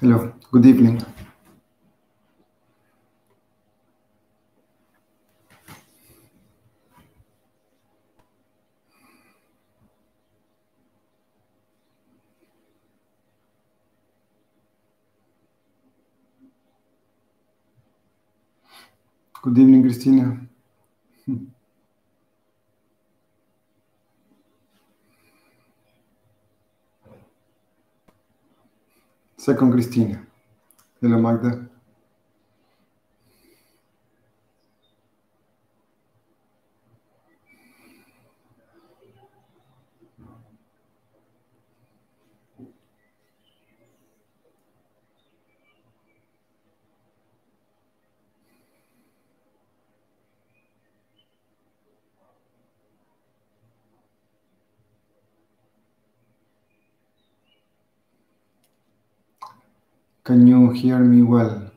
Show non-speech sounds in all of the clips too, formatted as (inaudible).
Hello, good evening. Good evening, Christina. (laughs) Second Christina. Hello, Magda. Can you hear me well?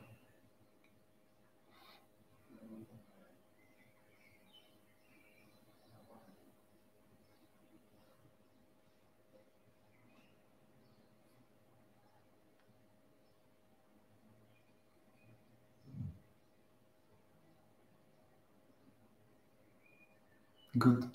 Good.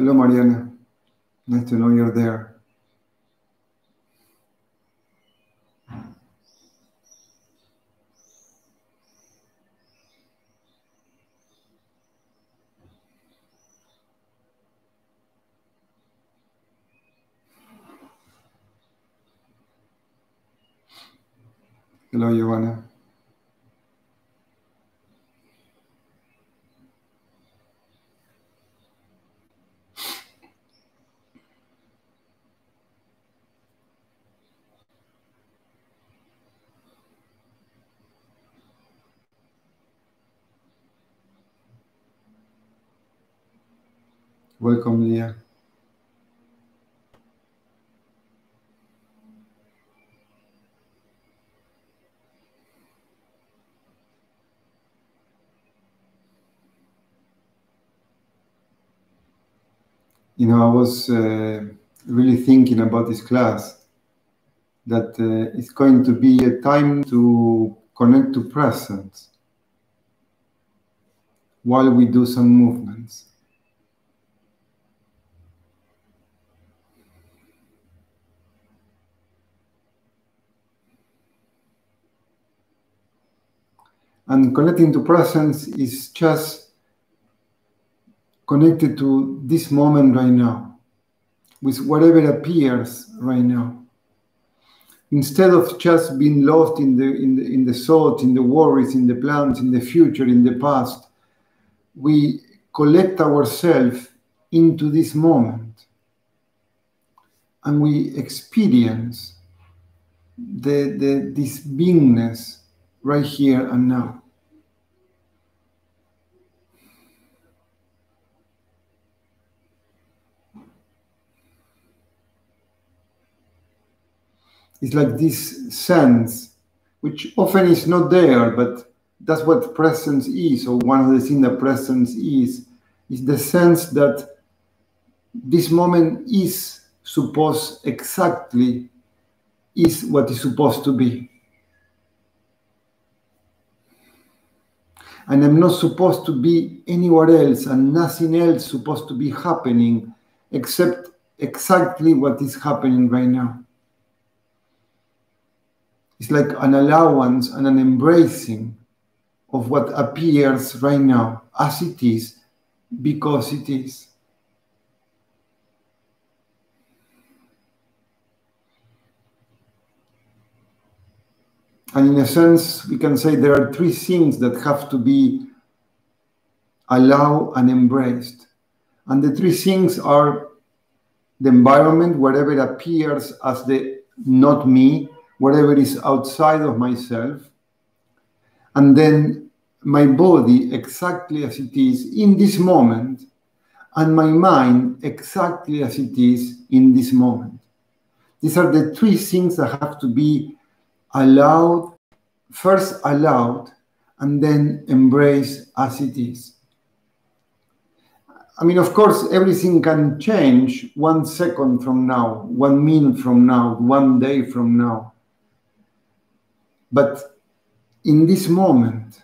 Hello, Mariana. Nice to know you're there. Hello, Giovanna. Welcome, Leah. You know, I was uh, really thinking about this class that uh, it's going to be a time to connect to presence while we do some movements. And connecting to presence is just connected to this moment right now, with whatever appears right now. Instead of just being lost in the in the in the thought, in the worries, in the plans, in the future, in the past, we collect ourselves into this moment and we experience the, the this beingness right here and now. It's like this sense, which often is not there, but that's what presence is, or one of the things that presence is, is the sense that this moment is supposed exactly is what is supposed to be. And I'm not supposed to be anywhere else, and nothing else supposed to be happening except exactly what is happening right now. It's like an allowance and an embracing of what appears right now as it is because it is. And in a sense, we can say there are three things that have to be allowed and embraced. And the three things are the environment, wherever it appears as the not me, whatever is outside of myself, and then my body exactly as it is in this moment, and my mind exactly as it is in this moment. These are the three things that have to be allowed, first allowed, and then embraced as it is. I mean, of course, everything can change one second from now, one minute from now, one day from now. But in this moment,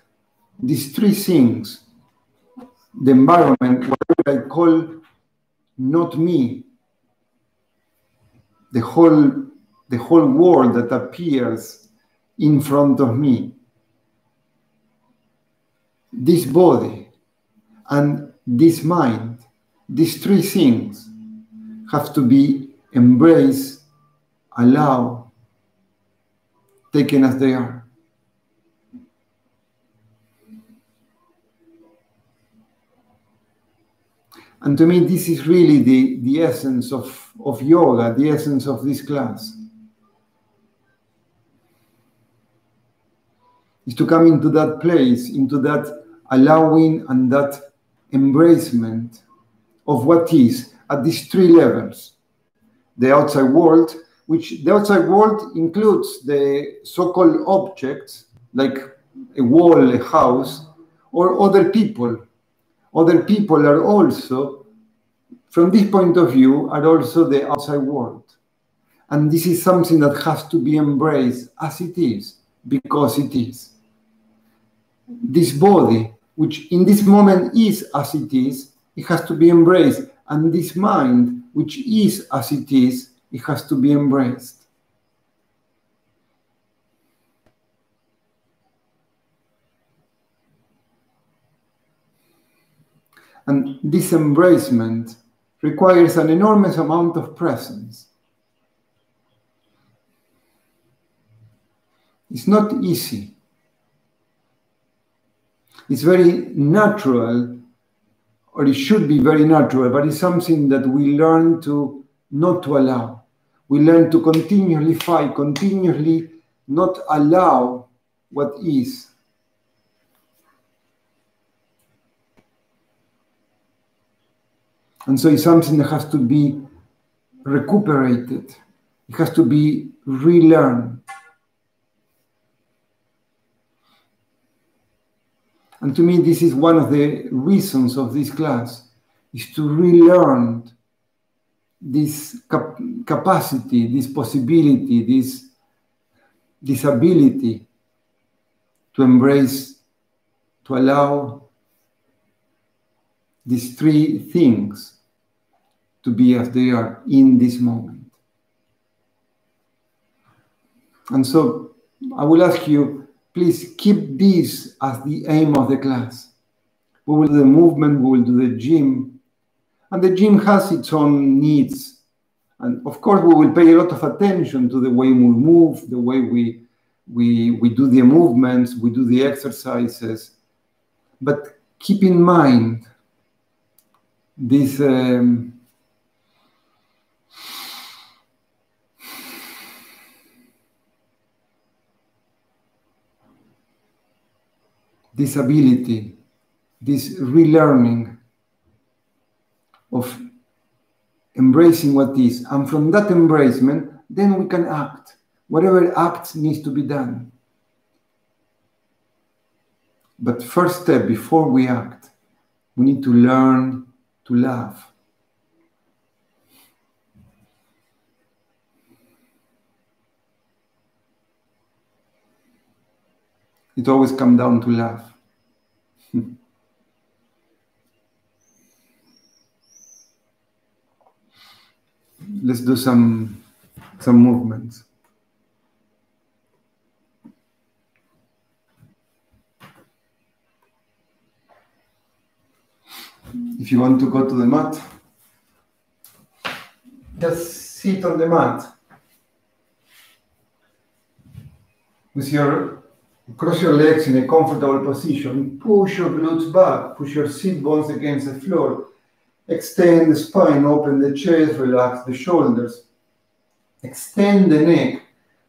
these three things, the environment, what I call not me, the whole, the whole world that appears in front of me, this body, and this mind, these three things have to be embraced, allowed, taken as they are. And to me, this is really the, the essence of, of yoga, the essence of this class. Is to come into that place, into that allowing and that embracement of what is at these three levels the outside world, which the outside world includes the so called objects like a wall, a house, or other people. Other people are also, from this point of view, are also the outside world. And this is something that has to be embraced as it is, because it is. This body which in this moment is as it is, it has to be embraced. And this mind, which is as it is, it has to be embraced. And this embracement requires an enormous amount of presence. It's not easy it's very natural, or it should be very natural, but it's something that we learn to not to allow. We learn to continually fight, continually not allow what is. And so it's something that has to be recuperated. It has to be relearned. And to me, this is one of the reasons of this class, is to relearn this capacity, this possibility, this, this ability to embrace, to allow these three things to be as they are in this moment. And so I will ask you Please keep this as the aim of the class. We will do the movement, we will do the gym, and the gym has its own needs. And of course, we will pay a lot of attention to the way we move, the way we, we, we do the movements, we do the exercises. But keep in mind this um, this ability, this relearning of embracing what is. And from that embracement, then we can act. Whatever acts needs to be done. But first step before we act, we need to learn to love. it always comes down to love. (laughs) Let's do some some movements. If you want to go to the mat, just sit on the mat with your Cross your legs in a comfortable position. Push your glutes back. Push your sit bones against the floor. Extend the spine, open the chest, relax the shoulders. Extend the neck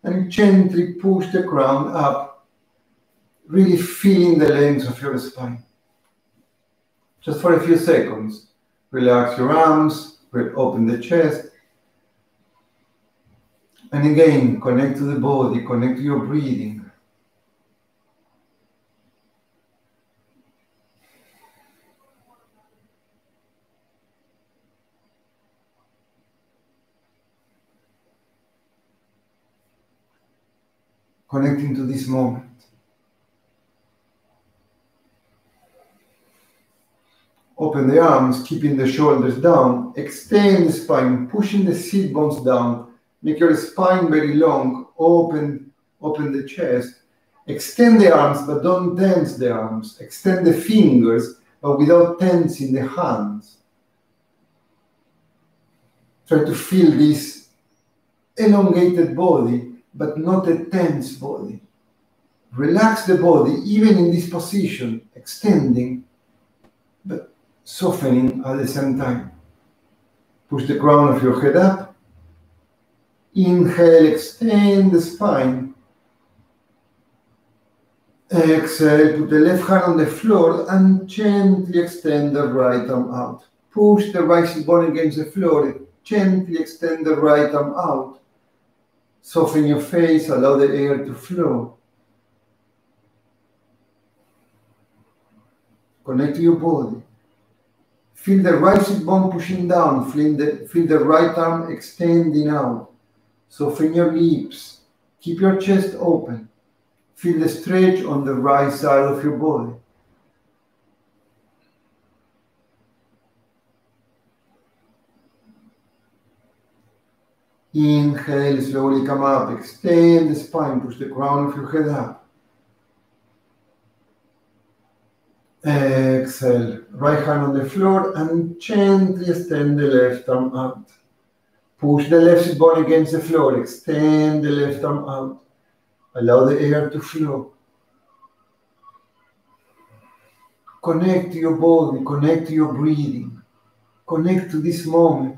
and gently push the crown up, really feeling the length of your spine. Just for a few seconds. Relax your arms, open the chest. And again, connect to the body, connect to your breathing. Connecting to this moment. Open the arms, keeping the shoulders down. Extend the spine, pushing the seat bones down. Make your spine very long. Open, open the chest. Extend the arms, but don't tense the arms. Extend the fingers, but without tensing the hands. Try to feel this elongated body, but not a tense body. Relax the body, even in this position, extending, but softening at the same time. Push the crown of your head up. Inhale, extend the spine. Exhale, put the left hand on the floor and gently extend the right arm out. Push the right bone against the floor. Gently extend the right arm out. Soften your face, allow the air to flow. Connect to your body. Feel the right sit bone pushing down. Feel the, feel the right arm extending out. Soften your lips. Keep your chest open. Feel the stretch on the right side of your body. Inhale, slowly come up. Extend the spine. Push the crown of your head up. Exhale. Right hand on the floor and gently extend the left arm out. Push the left bone against the floor. Extend the left arm out. Allow the air to flow. Connect to your body, connect to your breathing, connect to this moment.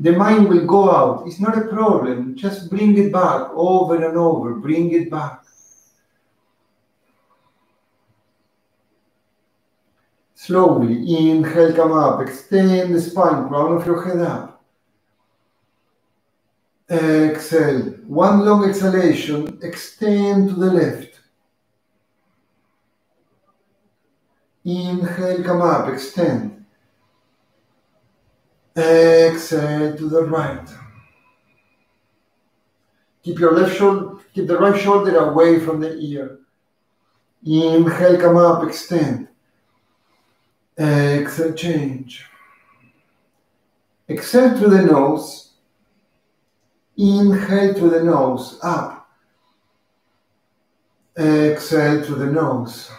The mind will go out. It's not a problem. Just bring it back over and over. Bring it back. Slowly, inhale, come up. Extend the spine, crown of your head up. Exhale. One long exhalation. Extend to the left. Inhale, come up, extend. Exhale to the right. Keep your left shoulder, keep the right shoulder away from the ear. Inhale, come up, extend. Exhale, change. Exhale through the nose. Inhale through the nose, up. Exhale through the nose.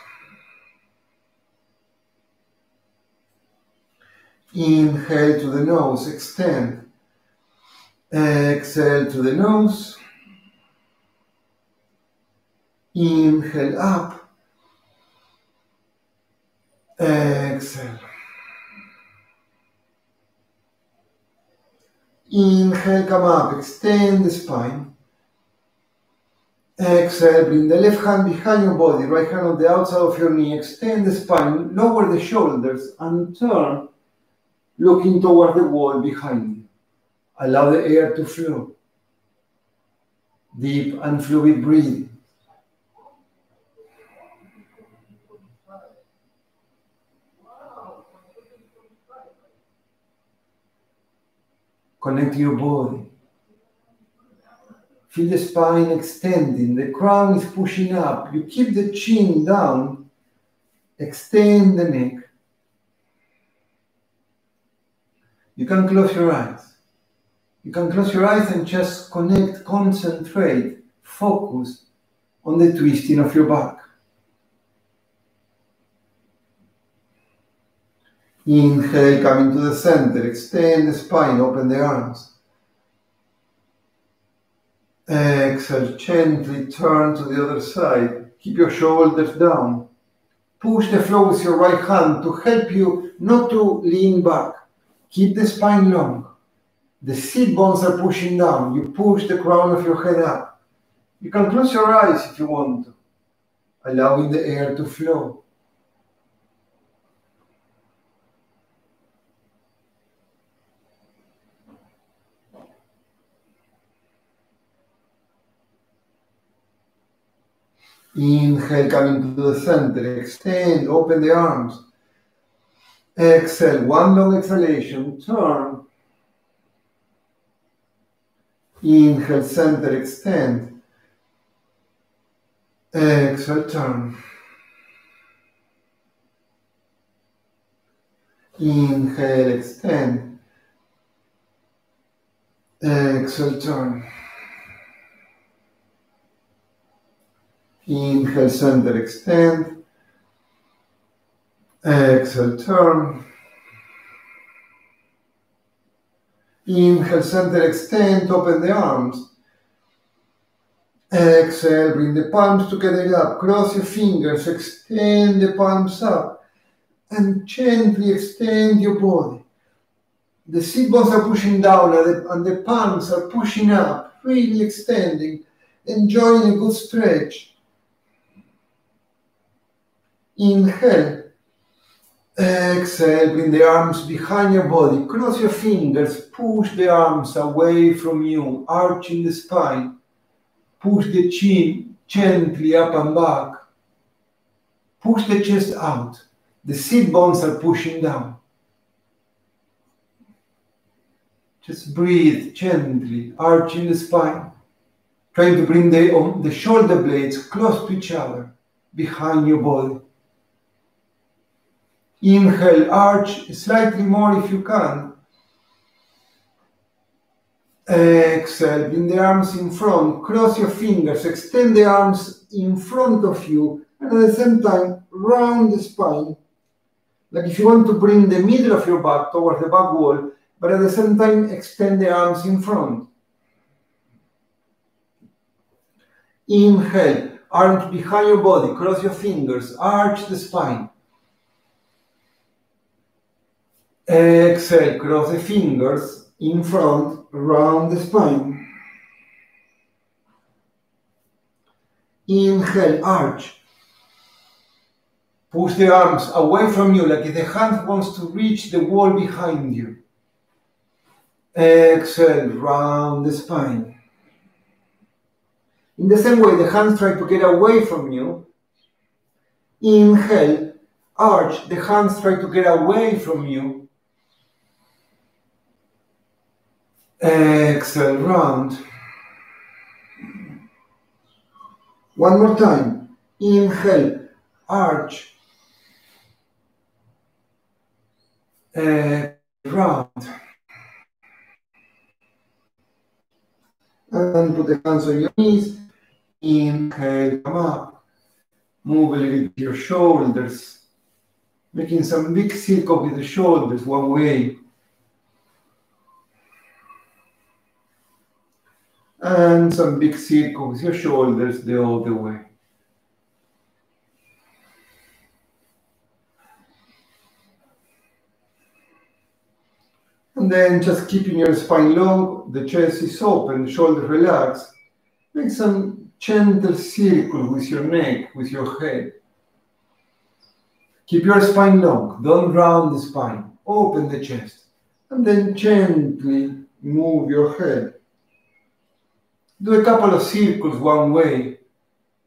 Inhale to the nose, extend. Exhale to the nose. Inhale up. Exhale. Inhale, come up, extend the spine. Exhale, bring the left hand behind your body, right hand on the outside of your knee. Extend the spine, lower the shoulders, and turn, looking toward the wall behind you. Allow the air to flow. Deep and fluid breathing. Connect your body. Feel the spine extending, the crown is pushing up. You keep the chin down, extend the neck. You can close your eyes. You can close your eyes and just connect, concentrate, focus on the twisting of your back. Inhale, coming to the center, extend the spine, open the arms. Exhale, gently turn to the other side. Keep your shoulders down. Push the floor with your right hand to help you not to lean back. Keep the spine long. The seat bones are pushing down. You push the crown of your head up. You can close your eyes if you want to, allowing the air to flow. Inhale, coming to the center. Extend, open the arms. Exhale, one long exhalation. Turn. Inhale, center, extend. Exhale, turn. Inhale, extend. Exhale, turn. Inhale, center, extend. Exhale, turn. Inhale, center, extend, open the arms. Exhale, bring the palms together up. Cross your fingers, extend the palms up. And gently extend your body. The sit bones are pushing down and the palms are pushing up, really extending, enjoying a good stretch. Inhale. Exhale, bring the arms behind your body. Cross your fingers. Push the arms away from you, arching the spine. Push the chin gently up and back. Push the chest out. The sit bones are pushing down. Just breathe gently, arching the spine. Trying to bring the, the shoulder blades close to each other behind your body. Inhale, arch slightly more if you can. Exhale, bring the arms in front, cross your fingers, extend the arms in front of you, and at the same time, round the spine. Like if you want to bring the middle of your back towards the back wall, but at the same time, extend the arms in front. Inhale, arms behind your body, cross your fingers, arch the spine. Exhale, cross the fingers in front, round the spine. Inhale, arch. Push the arms away from you, like if the hand wants to reach the wall behind you. Exhale, round the spine. In the same way, the hands try to get away from you. Inhale, arch. The hands try to get away from you. Exhale, round. One more time. Inhale, arch. Round. And put the hands on your knees. Inhale, come up. Move a little bit your shoulders. Making some big circle with the shoulders one way. And some big circles, with your shoulders the other way. And then just keeping your spine long, the chest is open, the shoulders relaxed. Make some gentle circle with your neck, with your head. Keep your spine long, don't round the spine, open the chest. And then gently move your head do a couple of circles one way,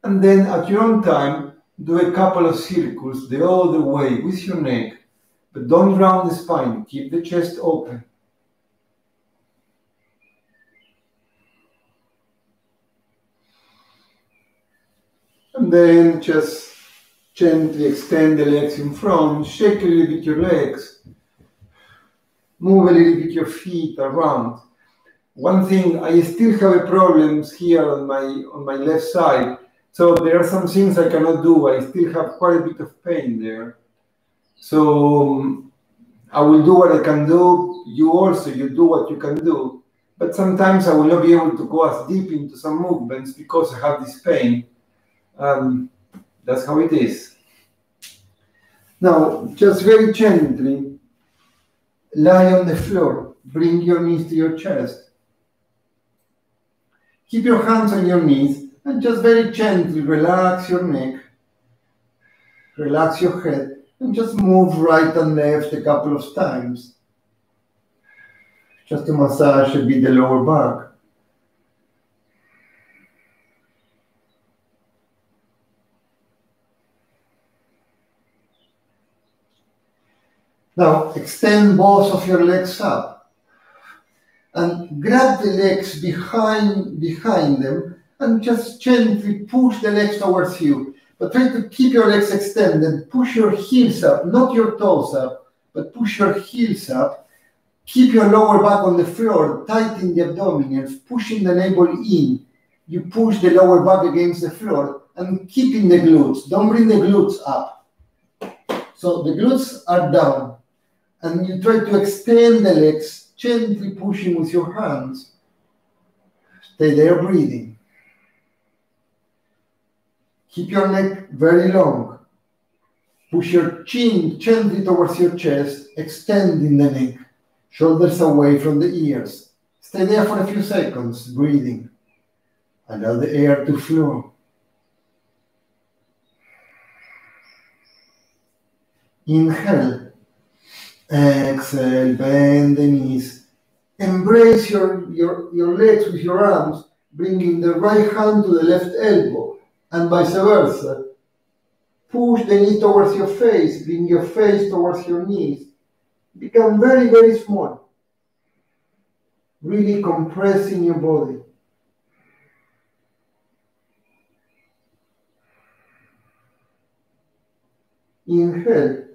and then at your own time, do a couple of circles the other way with your neck, but don't round the spine, keep the chest open. And then just gently extend the legs in front, shake a little bit your legs, move a little bit your feet around one thing I still have problems here on my on my left side. So there are some things I cannot do. I still have quite a bit of pain there. So um, I will do what I can do. You also you do what you can do. But sometimes I will not be able to go as deep into some movements because I have this pain. Um, that's how it is. Now, just very gently lie on the floor. Bring your knees to your chest Keep your hands on your knees and just very gently relax your neck. Relax your head and just move right and left a couple of times. Just to massage a bit the lower back. Now extend both of your legs up and grab the legs behind behind them and just gently push the legs towards you. But try to keep your legs extended. Push your heels up, not your toes up, but push your heels up. Keep your lower back on the floor, tighten the abdominals, pushing the navel in. You push the lower back against the floor and keeping the glutes. Don't bring the glutes up. So the glutes are down. And you try to extend the legs, gently pushing with your hands. Stay there breathing. Keep your neck very long. Push your chin gently towards your chest, extending the neck, shoulders away from the ears. Stay there for a few seconds, breathing. Allow the air to flow. Inhale. Exhale, bend the knees. Embrace your, your, your legs with your arms, bringing the right hand to the left elbow and vice versa. Push the knee towards your face, bring your face towards your knees. Become very, very small. Really compressing your body. Inhale.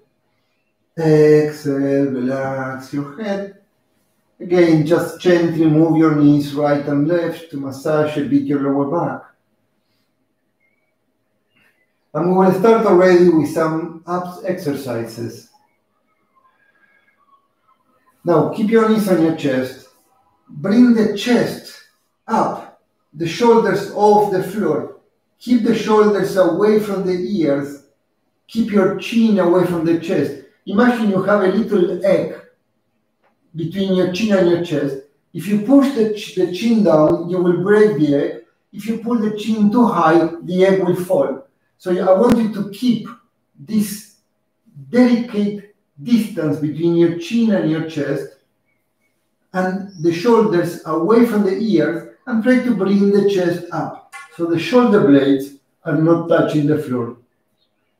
Exhale, relax your head. Again, just gently move your knees right and left to massage a bit your lower back. And we will start already with some abs exercises. Now, keep your knees on your chest. Bring the chest up, the shoulders off the floor. Keep the shoulders away from the ears. Keep your chin away from the chest. Imagine you have a little egg between your chin and your chest. If you push the, the chin down, you will break the egg. If you pull the chin too high, the egg will fall. So I want you to keep this delicate distance between your chin and your chest and the shoulders away from the ears and try to bring the chest up. So the shoulder blades are not touching the floor.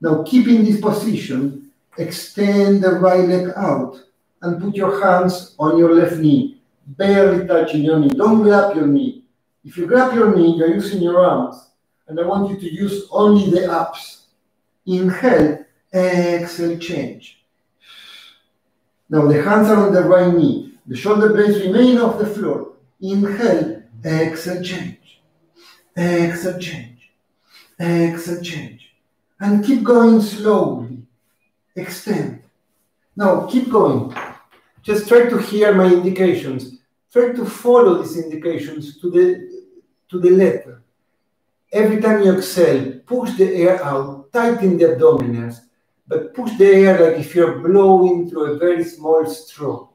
Now keeping this position, extend the right leg out and put your hands on your left knee, barely touching your knee. Don't grab your knee. If you grab your knee, you're using your arms and I want you to use only the abs. Inhale, exhale, change. Now the hands are on the right knee. The shoulder blades remain off the floor. Inhale, exhale, change. Exhale, change. Exhale, change. And keep going slowly. Extend. Now keep going. Just try to hear my indications. Try to follow these indications to the to the letter. Every time you exhale, push the air out, tighten the abdominals, but push the air like if you're blowing through a very small straw.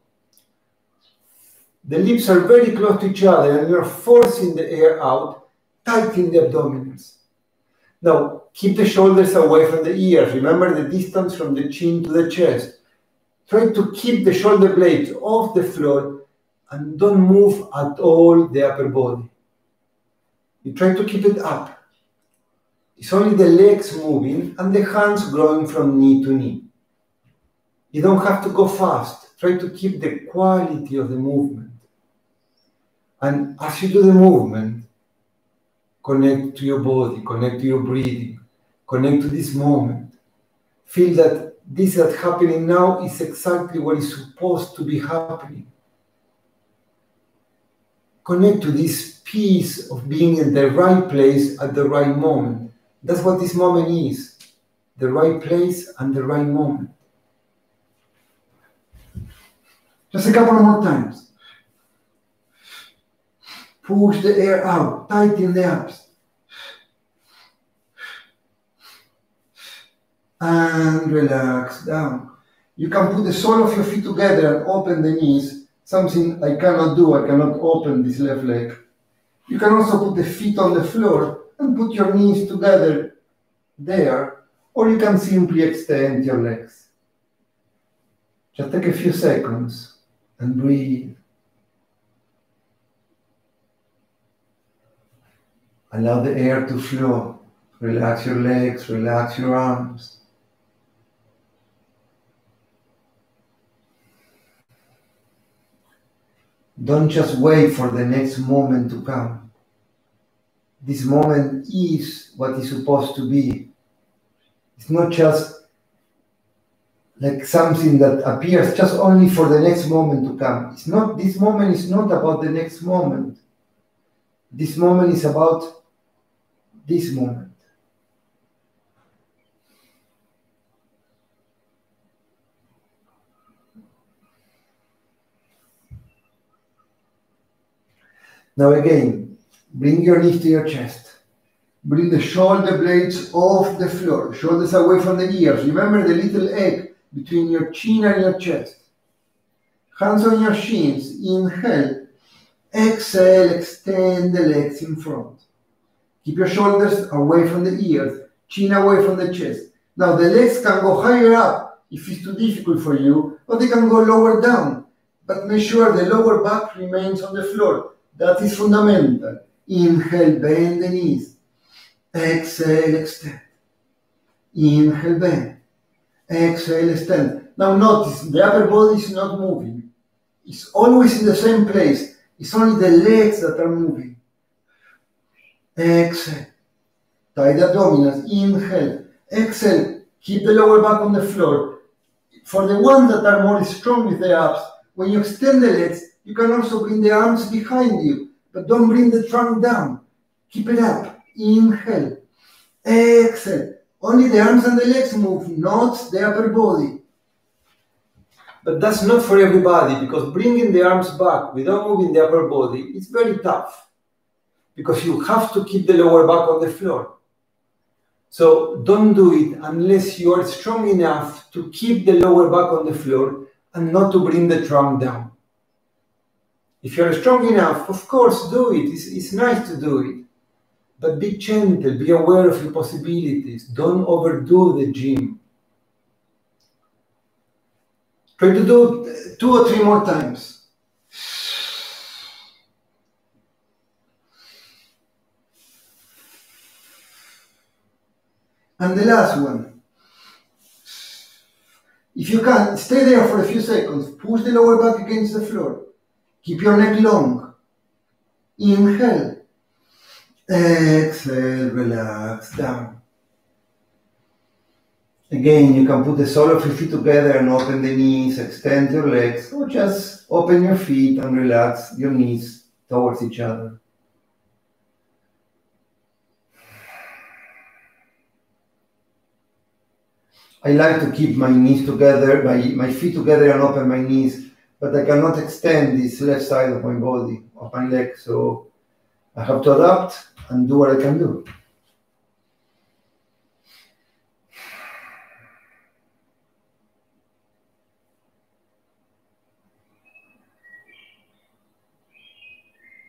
The lips are very close to each other and you're forcing the air out, tighten the abdominals. Now, keep the shoulders away from the ears. Remember the distance from the chin to the chest. Try to keep the shoulder blades off the floor and don't move at all the upper body. You try to keep it up. It's only the legs moving and the hands growing from knee to knee. You don't have to go fast. Try to keep the quality of the movement. And as you do the movement, connect to your body, connect to your breathing, connect to this moment. Feel that this that's happening now is exactly what is supposed to be happening. Connect to this peace of being in the right place at the right moment. That's what this moment is the right place and the right moment. Just a couple more times. Push the air out, tighten the abs. And relax down. You can put the sole of your feet together and open the knees, something I cannot do. I cannot open this left leg. You can also put the feet on the floor and put your knees together there, or you can simply extend your legs. Just take a few seconds and breathe. Allow the air to flow. Relax your legs, relax your arms. Don't just wait for the next moment to come. This moment is what is supposed to be. It's not just like something that appears just only for the next moment to come. It's not this moment is not about the next moment. This moment is about this moment. Now again, bring your knees to your chest. Bring the shoulder blades off the floor, shoulders away from the ears. Remember the little egg between your chin and your chest. Hands on your shins. Inhale. Exhale, extend the legs in front. Keep your shoulders away from the ears, chin away from the chest. Now the legs can go higher up if it's too difficult for you, or they can go lower down. But make sure the lower back remains on the floor. That is fundamental. Inhale, bend the knees. Exhale, extend. Inhale, bend. Exhale, extend. Now notice the upper body is not moving. It's always in the same place. It's only the legs that are moving. Exhale. Tie the abdominals. Inhale. Exhale. Keep the lower back on the floor. For the ones that are more strong with the abs, when you extend the legs, you can also bring the arms behind you, but don't bring the trunk down. Keep it up. Inhale. Exhale. Only the arms and the legs move, not the upper body. But that's not for everybody because bringing the arms back without moving the upper body is very tough because you have to keep the lower back on the floor. So don't do it unless you are strong enough to keep the lower back on the floor and not to bring the trunk down. If you're strong enough, of course, do it. It's, it's nice to do it. But be gentle, be aware of your possibilities. Don't overdo the gym. Try to do two or three more times. And the last one. If you can, stay there for a few seconds. Push the lower back against the floor. Keep your neck long. Inhale. Exhale, relax down. Again, you can put the sole of your feet together and open the knees, extend your legs, or just open your feet and relax your knees towards each other. I like to keep my knees together, my, my feet together and open my knees but I cannot extend this left side of my body, of my leg. So I have to adapt and do what I can do.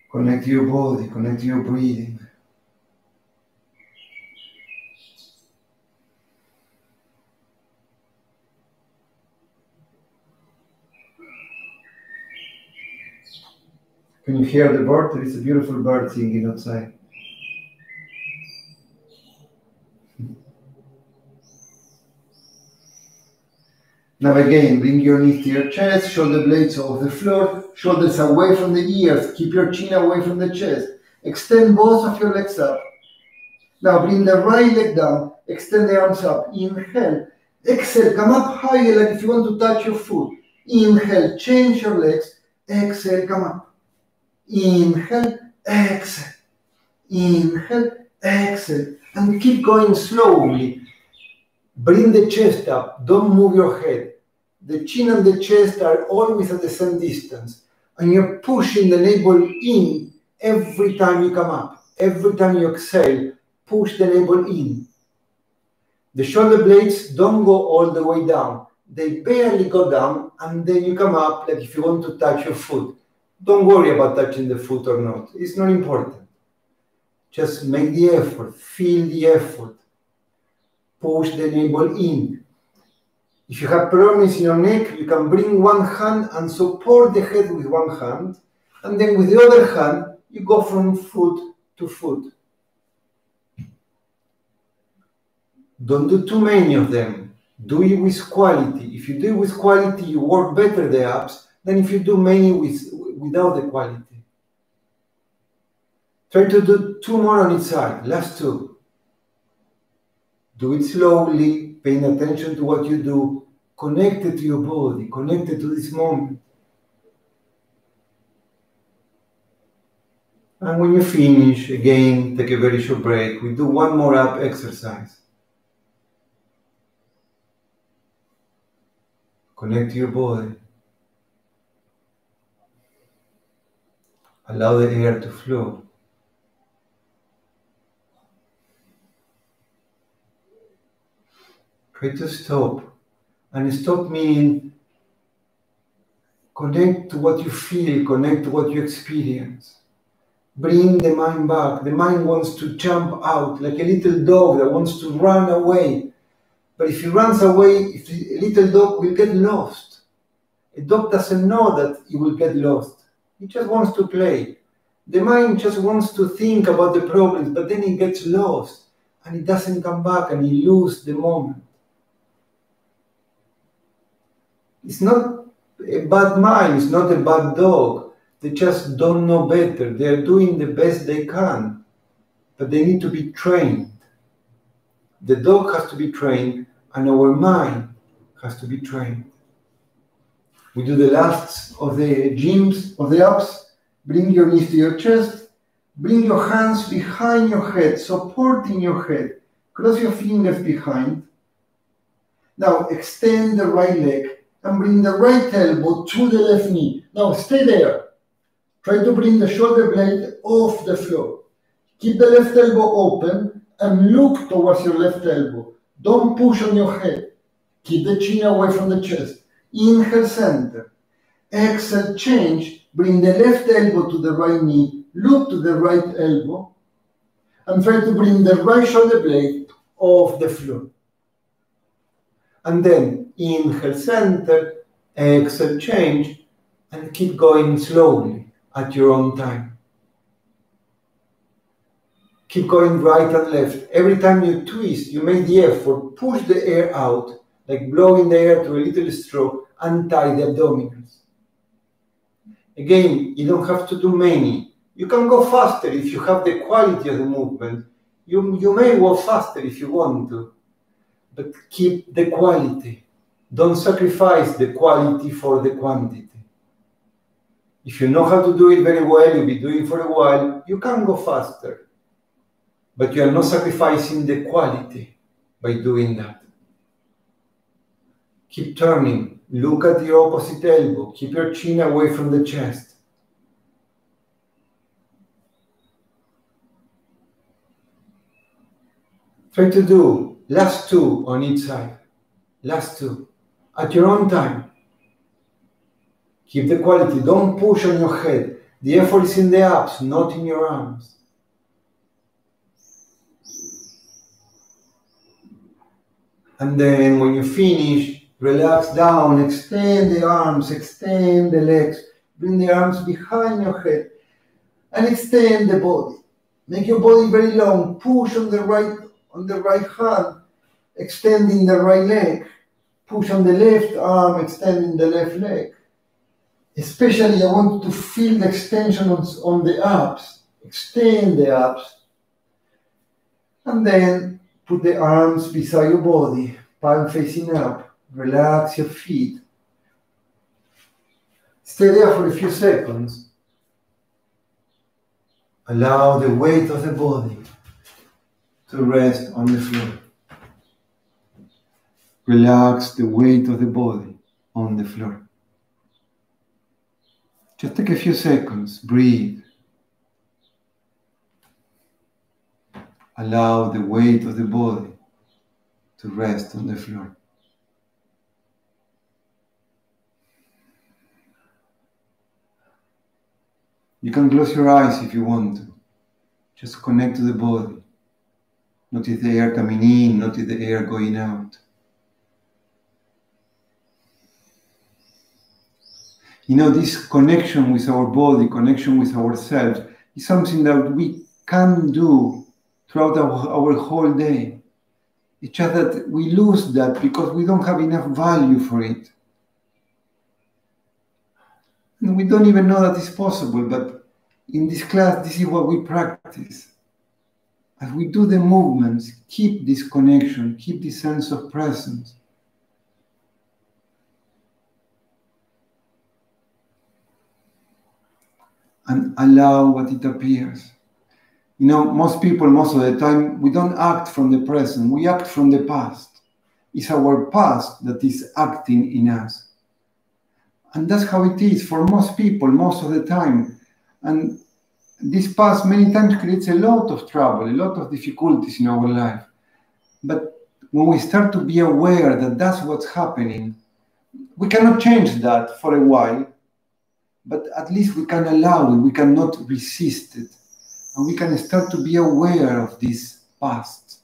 Connect your body, connect your breathing. Can you hear the bird? There is a beautiful bird singing outside. Now again, bring your knees to your chest, shoulder blades off the floor, shoulders away from the ears, keep your chin away from the chest. Extend both of your legs up. Now bring the right leg down, extend the arms up. Inhale, exhale, come up higher like if you want to touch your foot. Inhale, change your legs, exhale, come up. Inhale, exhale. Inhale, exhale. And keep going slowly. Bring the chest up. Don't move your head. The chin and the chest are always at the same distance. And you're pushing the navel in every time you come up. Every time you exhale, push the navel in. The shoulder blades don't go all the way down. They barely go down, and then you come up like if you want to touch your foot. Don't worry about touching the foot or not. It's not important. Just make the effort, feel the effort. Push the navel in. If you have problems in your neck, you can bring one hand and support the head with one hand, and then with the other hand, you go from foot to foot. Don't do too many of them. Do it with quality. If you do it with quality, you work better the abs than if you do many with without the quality. Try to do two more on each side, last two. Do it slowly, paying attention to what you do, connected to your body, connected to this moment. And when you finish, again, take a very short break. We do one more up exercise. Connect to your body. Allow the air to flow. Try to stop. And stop meaning connect to what you feel, connect to what you experience. Bring the mind back. The mind wants to jump out like a little dog that wants to run away. But if he runs away, if a little dog will get lost. A dog doesn't know that he will get lost. He just wants to play. The mind just wants to think about the problems, but then he gets lost and he doesn't come back and he loses the moment. It's not a bad mind, it's not a bad dog. They just don't know better. They are doing the best they can, but they need to be trained. The dog has to be trained, and our mind has to be trained. We do the last of the gyms, of the ups. Bring your knees to your chest. Bring your hands behind your head, supporting your head. Cross your fingers behind. Now extend the right leg and bring the right elbow to the left knee. Now stay there. Try to bring the shoulder blade off the floor. Keep the left elbow open and look towards your left elbow. Don't push on your head. Keep the chin away from the chest. Inhale, center. Exhale, change. Bring the left elbow to the right knee. Look to the right elbow. And try to bring the right shoulder blade off the floor. And then inhale, center. Exhale, change. And keep going slowly at your own time. Keep going right and left. Every time you twist, you make the effort, push the air out, like blowing the air to a little straw, and tie the abdominals. Again, you don't have to do many. You can go faster if you have the quality of the movement. You, you may walk faster if you want to, but keep the quality. Don't sacrifice the quality for the quantity. If you know how to do it very well, you'll be doing for a while, you can go faster. But you are not sacrificing the quality by doing that. Keep turning. Look at your opposite elbow. Keep your chin away from the chest. Try to do last two on each side. Last two. At your own time. Keep the quality. Don't push on your head. The effort is in the abs, not in your arms. And then when you finish, relax down, extend the arms, extend the legs, bring the arms behind your head, and extend the body. Make your body very long. Push on the right on the right hand, extending the right leg. Push on the left arm, extending the left leg. Especially, I want to feel the extension on, on the abs. Extend the abs. And then put the arms beside your body, palm facing up. Relax your feet. Stay there for a few seconds. Allow the weight of the body to rest on the floor. Relax the weight of the body on the floor. Just take a few seconds, breathe. Allow the weight of the body to rest on the floor. You can close your eyes if you want to. Just connect to the body. Notice the air coming in, notice the air going out. You know, this connection with our body, connection with ourselves, is something that we can do throughout our, our whole day. It's just that we lose that because we don't have enough value for it. And we don't even know that it's possible, but in this class, this is what we practice. As we do the movements, keep this connection, keep this sense of presence. And allow what it appears. You know, most people, most of the time, we don't act from the present, we act from the past. It's our past that is acting in us. And that's how it is for most people, most of the time. And this past many times creates a lot of trouble, a lot of difficulties in our life. But when we start to be aware that that's what's happening, we cannot change that for a while, but at least we can allow it, we cannot resist it, and we can start to be aware of this past.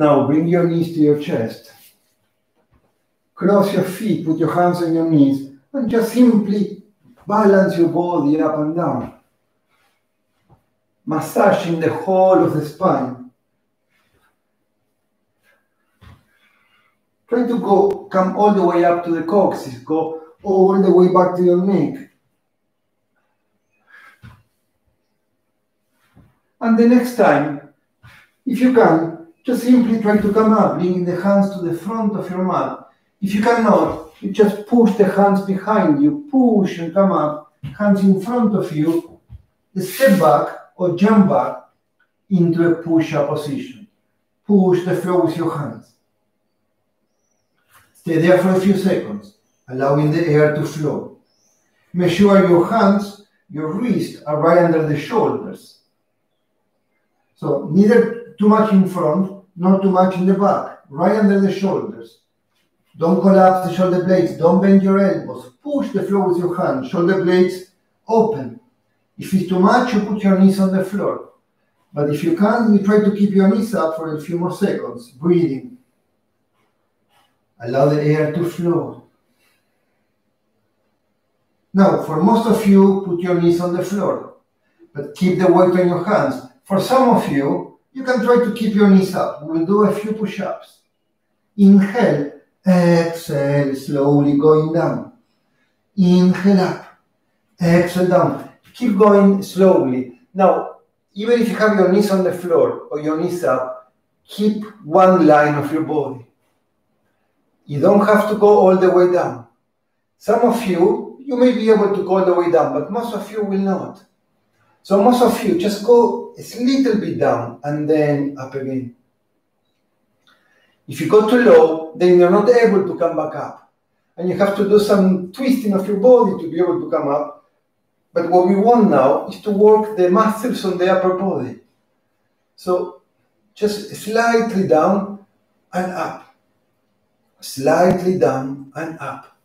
Now bring your knees to your chest. Cross your feet, put your hands on your knees, and just simply balance your body up and down. Massaging the whole of the spine. Try to go, come all the way up to the coccyx, go all the way back to your neck. And the next time, if you can, just simply try to come up, bringing the hands to the front of your mat. If you cannot, you just push the hands behind you, push and come up, hands in front of you, step back or jump back into a push-up position. Push the floor with your hands. Stay there for a few seconds, allowing the air to flow. Make sure your hands, your wrists are right under the shoulders. So neither too much in front, not too much in the back, right under the shoulders. Don't collapse the shoulder blades, don't bend your elbows. Push the floor with your hands, shoulder blades open. If it's too much, you put your knees on the floor. But if you can't, you try to keep your knees up for a few more seconds, breathing. Allow the air to flow. Now, for most of you, put your knees on the floor, but keep the weight on your hands. For some of you, you can try to keep your knees up. We'll do a few push-ups. Inhale, exhale, slowly going down. Inhale up, exhale down. Keep going slowly. Now, even if you have your knees on the floor or your knees up, keep one line of your body. You don't have to go all the way down. Some of you, you may be able to go all the way down, but most of you will not. So most of you just go a little bit down and then up again. If you go too low, then you're not able to come back up. And you have to do some twisting of your body to be able to come up. But what we want now is to work the muscles on the upper body. So just slightly down and up. Slightly down and up.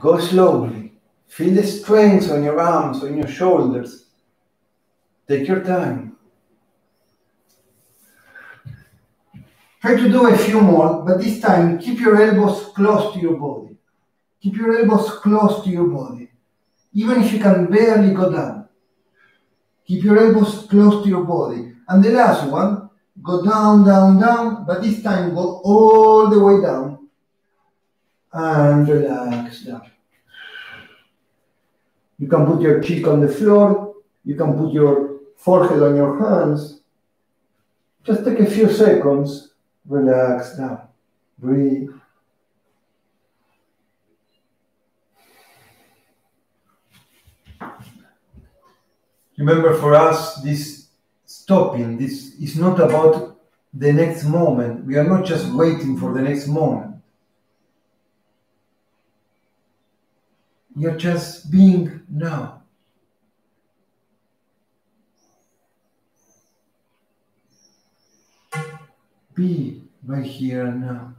Go slowly. Feel the strength on your arms, on your shoulders. Take your time. Try to do a few more, but this time keep your elbows close to your body. Keep your elbows close to your body, even if you can barely go down. Keep your elbows close to your body. And the last one, go down, down, down, but this time go all the way down and relax down. You can put your cheek on the floor. You can put your forehead on your hands. Just take a few seconds. Relax down. Breathe. Remember, for us, this stopping, this is not about the next moment. We are not just waiting for the next moment. You're just being now. Be right here and now.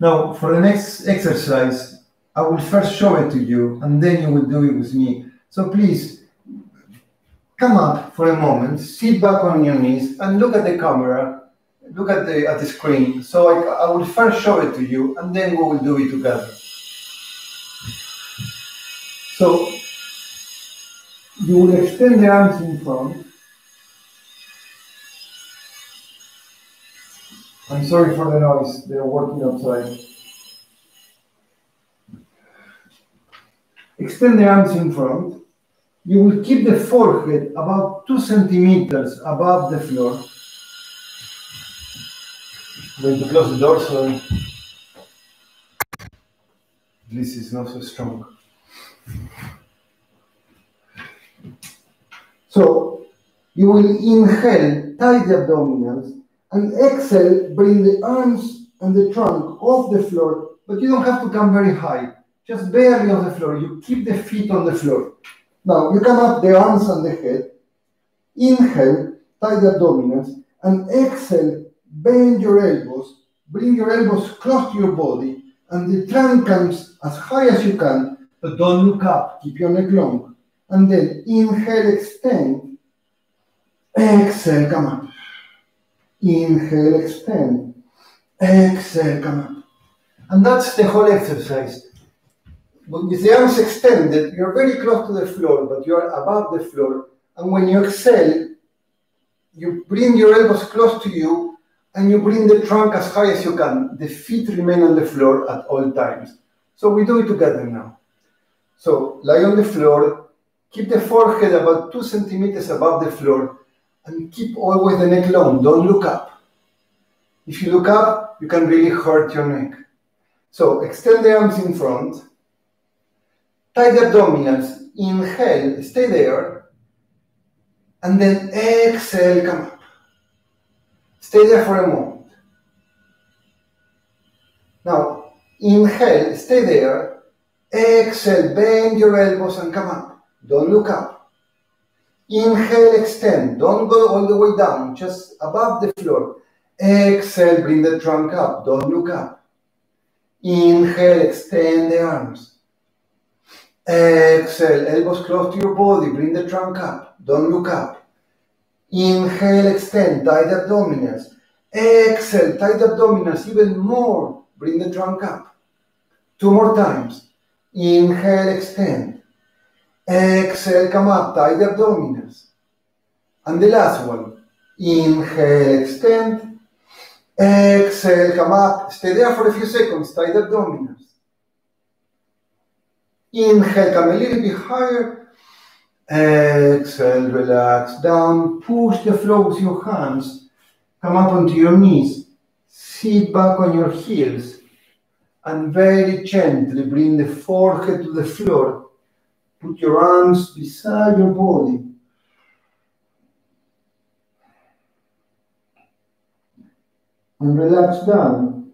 Now, for the next exercise, I will first show it to you and then you will do it with me. So please, come up for a moment, sit back on your knees and look at the camera look at the at the screen. So I, I will first show it to you, and then we will do it together. So you will extend the arms in front. I'm sorry for the noise, they're working outside. Extend the arms in front. You will keep the forehead about two centimeters above the floor. Going to close the door so this is not so strong. So you will inhale, tight the abdominals, and exhale, bring the arms and the trunk off the floor, but you don't have to come very high, just barely on the floor. You keep the feet on the floor. Now you come up the arms and the head, inhale, tight the abdominals, and exhale, bend your elbows, bring your elbows close to your body, and the trunk comes as high as you can, but don't look up, keep your neck long. And then inhale, extend, exhale, come up. Inhale, extend, exhale, come up. And that's the whole exercise. With the arms extended, you're very close to the floor, but you're above the floor. And when you exhale, you bring your elbows close to you and you bring the trunk as high as you can. The feet remain on the floor at all times. So we do it together now. So lie on the floor, keep the forehead about two centimeters above the floor, and keep always the neck long. Don't look up. If you look up, you can really hurt your neck. So extend the arms in front, tight the abdominals, inhale, stay there, and then exhale, come up. Stay there for a moment. Now, inhale, stay there. Exhale, bend your elbows and come up. Don't look up. Inhale, extend. Don't go all the way down, just above the floor. Exhale, bring the trunk up. Don't look up. Inhale, extend the arms. Exhale, elbows close to your body. Bring the trunk up. Don't look up. Inhale, extend, tight abdominals. Exhale, tight abdominals even more. Bring the trunk up. Two more times. Inhale, extend. Exhale, come up, tight abdominals. And the last one. Inhale, extend. Exhale, come up. Stay there for a few seconds, tight abdominals. Inhale, come a little bit higher. Exhale, relax down. Push the floor with your hands. Come up onto your knees. Sit back on your heels. And very gently bring the forehead to the floor. Put your arms beside your body. And relax down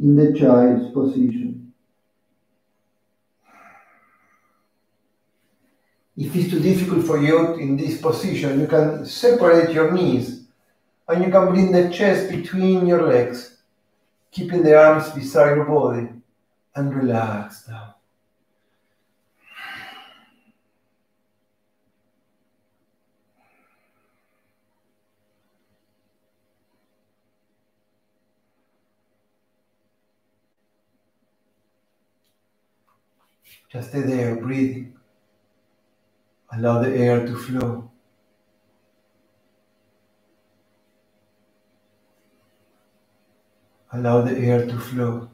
in the child's position. If it's too difficult for you in this position, you can separate your knees and you can bring the chest between your legs, keeping the arms beside your body and relax down. Just stay there breathing. Allow the air to flow. Allow the air to flow.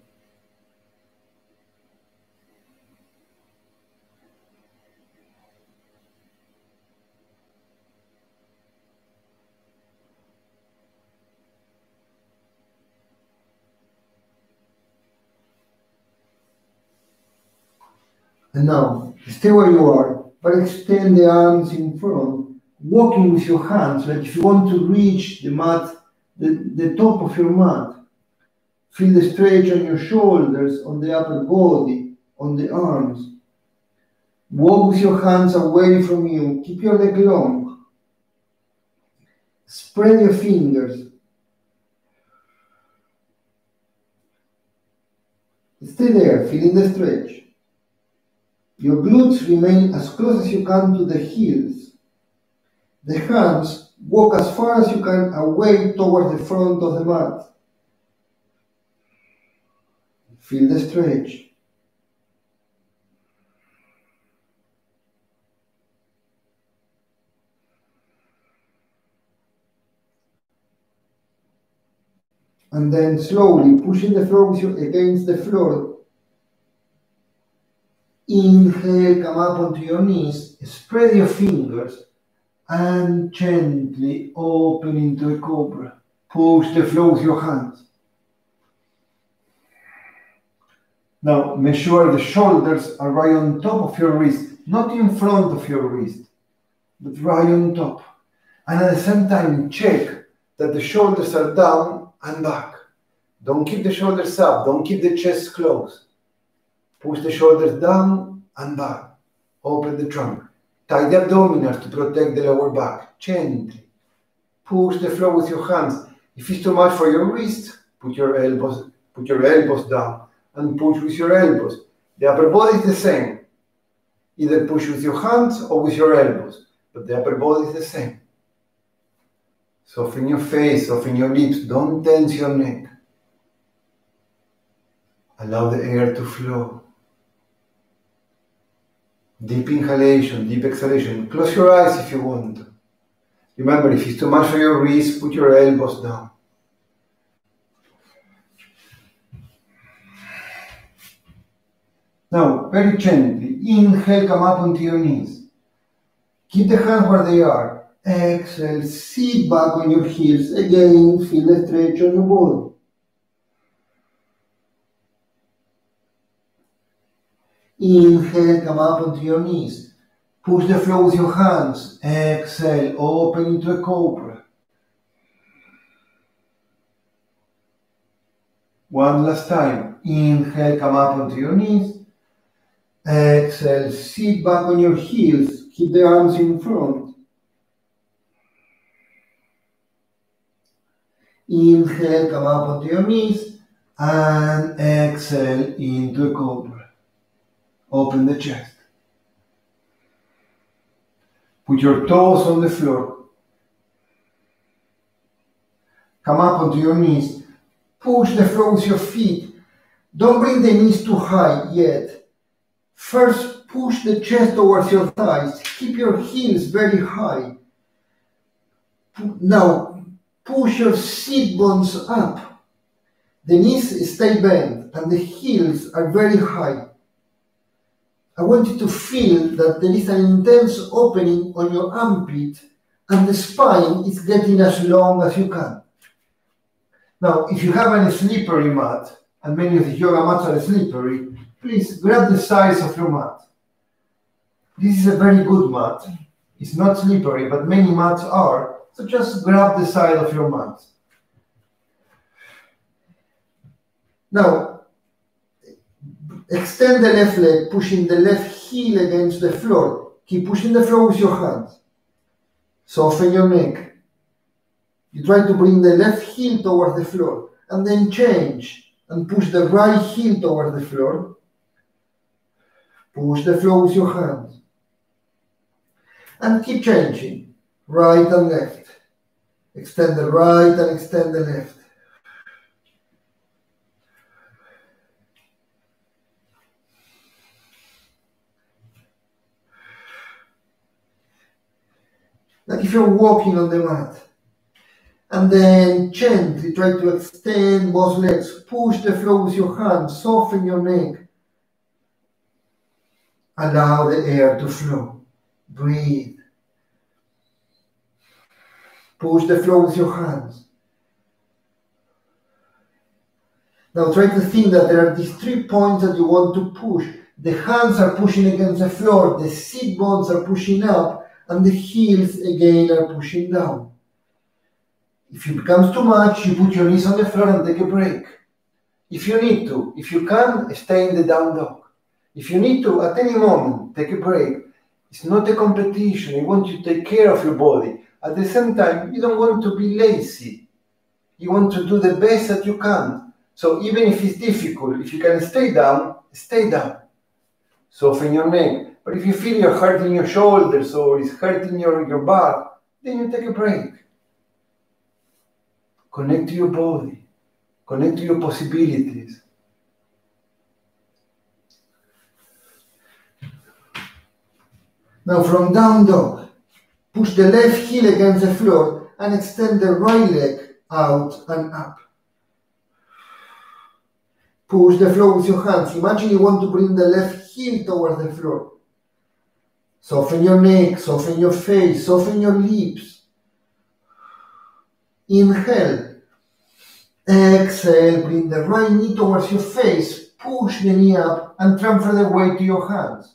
And now, stay where you are but extend the arms in front, walking with your hands, like if you want to reach the mat, the, the top of your mat. Feel the stretch on your shoulders, on the upper body, on the arms. Walk with your hands away from you. Keep your leg long. Spread your fingers. Stay there, feeling the stretch. Your glutes remain as close as you can to the heels. The hands walk as far as you can away towards the front of the mat. Feel the stretch. And then slowly pushing the floor against the floor Inhale, come up onto your knees, spread your fingers, and gently open into a cobra. Push the floor with your hands. Now, make sure the shoulders are right on top of your wrist, not in front of your wrist, but right on top. And at the same time, check that the shoulders are down and back. Don't keep the shoulders up, don't keep the chest closed. Push the shoulders down and back. Open the trunk. Tie the abdominals to protect the lower back. Gently. Push the floor with your hands. If it's too much for your wrist, put your elbows, put your elbows down and push with your elbows. The upper body is the same. Either push with your hands or with your elbows, but the upper body is the same. Soften your face, soften your lips, don't tense your neck. Allow the air to flow. Deep inhalation, deep exhalation. Close your eyes if you want. Remember, if it's too much for your wrist, put your elbows down. Now, very gently, inhale, come up onto your knees. Keep the hands where they are. Exhale, sit back on your heels. Again, feel the stretch on your body. Inhale, come up onto your knees. Push the floor with your hands. Exhale, open into a cobra. One last time. Inhale, come up onto your knees. Exhale, sit back on your heels. Keep the arms in front. Inhale, come up onto your knees. And exhale into a cobra. Open the chest. Put your toes on the floor. Come up onto your knees. Push the floor with your feet. Don't bring the knees too high yet. First, push the chest towards your thighs. Keep your heels very high. Now, push your seat bones up. The knees stay bent and the heels are very high. I want you to feel that there is an intense opening on your armpit and the spine is getting as long as you can. Now, if you have a slippery mat, and many of the yoga mats are slippery, please grab the size of your mat. This is a very good mat. It's not slippery, but many mats are. So just grab the side of your mat. Now, extend the left leg, pushing the left heel against the floor. Keep pushing the floor with your hands. Soften your neck. You try to bring the left heel towards the floor and then change and push the right heel towards the floor. Push the floor with your hands. And keep changing, right and left. Extend the right and extend the left. Like if you're walking on the mat. And then gently try to extend both legs. Push the floor with your hands. Soften your neck. Allow the air to flow. Breathe. Push the floor with your hands. Now try to think that there are these three points that you want to push. The hands are pushing against the floor, the seat bones are pushing up, and the heels again are pushing down. If it becomes too much, you put your knees on the floor and take a break. If you need to, if you can, stay in the down dog. If you need to, at any moment, take a break. It's not a competition. You want to take care of your body. At the same time, you don't want to be lazy. You want to do the best that you can. So even if it's difficult, if you can stay down, stay down. Soften your neck. But if you feel you're hurting your shoulders or it's hurting your, your back, then you take a break. Connect to your body. Connect to your possibilities. Now from down dog, push the left heel against the floor and extend the right leg out and up. Push the floor with your hands. Imagine you want to bring the left heel towards the floor. Soften your neck, soften your face, soften your lips. Inhale. Exhale, bring the right knee towards your face. Push the knee up and transfer the weight to your hands.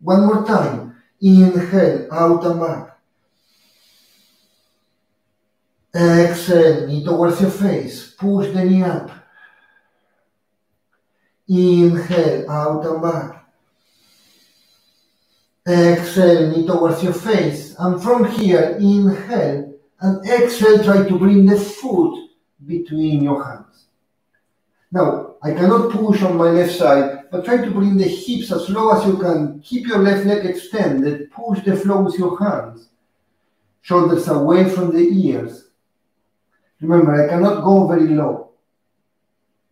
One more time. Inhale, out and back. Exhale, knee towards your face. Push the knee up. Inhale, out and back. Exhale, knee towards your face. And from here, inhale and exhale, try to bring the foot between your hands. Now, I cannot push on my left side, but try to bring the hips as low as you can. Keep your left leg extended. Push the floor with your hands. Shoulders away from the ears. Remember, I cannot go very low.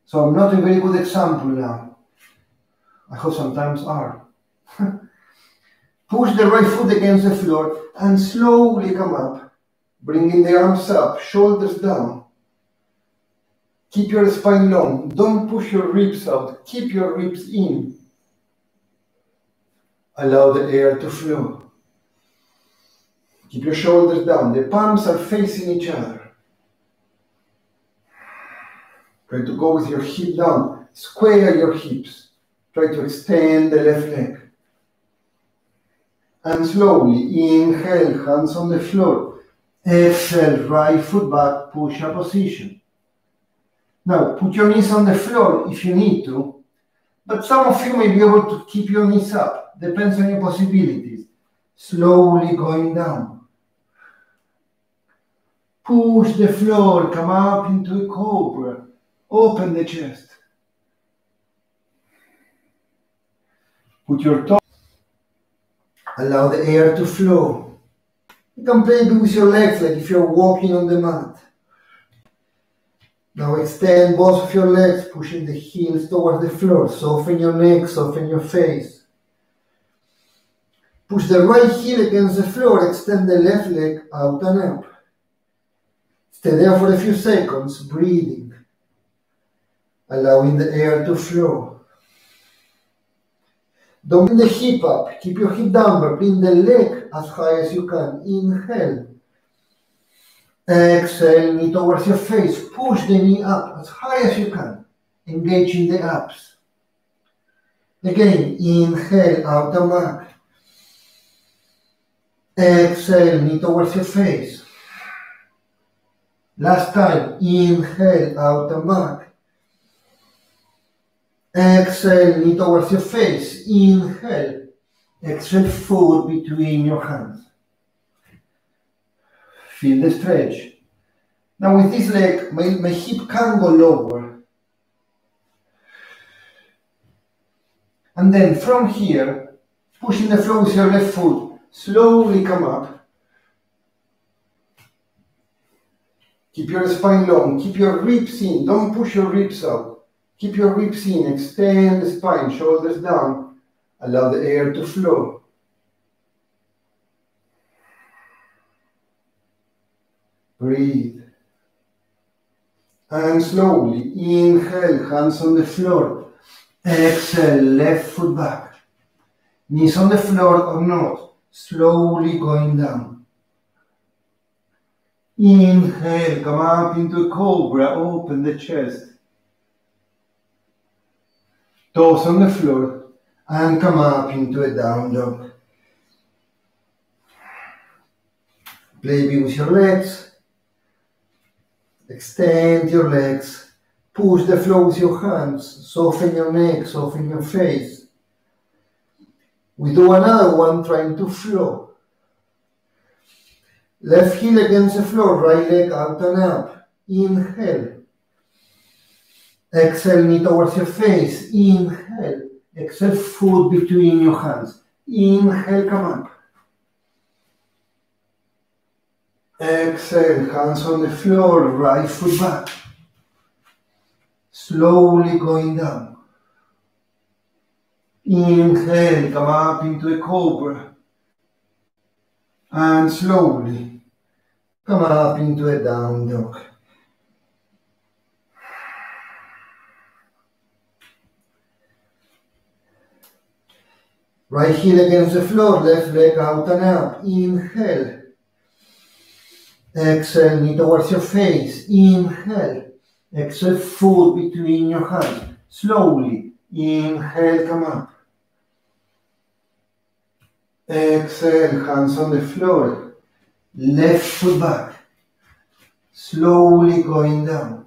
So I'm not a very good example now. I hope sometimes are. (laughs) Push the right foot against the floor and slowly come up, bringing the arms up, shoulders down. Keep your spine long. Don't push your ribs out. Keep your ribs in. Allow the air to flow. Keep your shoulders down. The palms are facing each other. Try to go with your hip down. Square your hips. Try to extend the left leg. And slowly inhale, hands on the floor. Exhale, right foot back, push up position. Now, put your knees on the floor if you need to, but some of you may be able to keep your knees up. Depends on your possibilities. Slowly going down. Push the floor, come up into a cobra. Open the chest. Put your toe. Allow the air to flow. You can play with your legs like if you're walking on the mat. Now extend both of your legs, pushing the heels towards the floor. Soften your neck, soften your face. Push the right heel against the floor, extend the left leg out and up. Stay there for a few seconds, breathing allowing the air to flow. Don't bring the hip up, keep your hip down, but bring the leg as high as you can. Inhale. Exhale, knee towards your face. Push the knee up as high as you can, engaging the abs. Again, inhale, out the back. Exhale, knee towards your face. Last time, inhale, out the back. Exhale, towards your face. Inhale. Exhale, foot between your hands. Feel the stretch. Now with this leg, my, my hip can go lower. And then from here, pushing the floor with your left foot, slowly come up. Keep your spine long, keep your ribs in, don't push your ribs out. Keep your ribs in, extend the spine, shoulders down. Allow the air to flow. Breathe. And slowly inhale, hands on the floor. Exhale, left foot back. Knees on the floor or not. Slowly going down. Inhale, come up into a cobra, open the chest toes on the floor, and come up into a down dog. Play with your legs. Extend your legs. Push the floor with your hands. Soften your neck, soften your face. We do another one trying to flow. Left heel against the floor, right leg out and up. Inhale. Exhale, knee towards your face. Inhale. Exhale, foot between your hands. Inhale, come up. Exhale, hands on the floor, right foot back. Slowly going down. Inhale, come up into a cobra. And slowly come up into a down dog. Right heel against the floor, left leg out and up. Inhale. Exhale, knee towards your face. Inhale. Exhale, foot between your hands. Slowly. Inhale, come up. Exhale, hands on the floor. Left foot back. Slowly going down.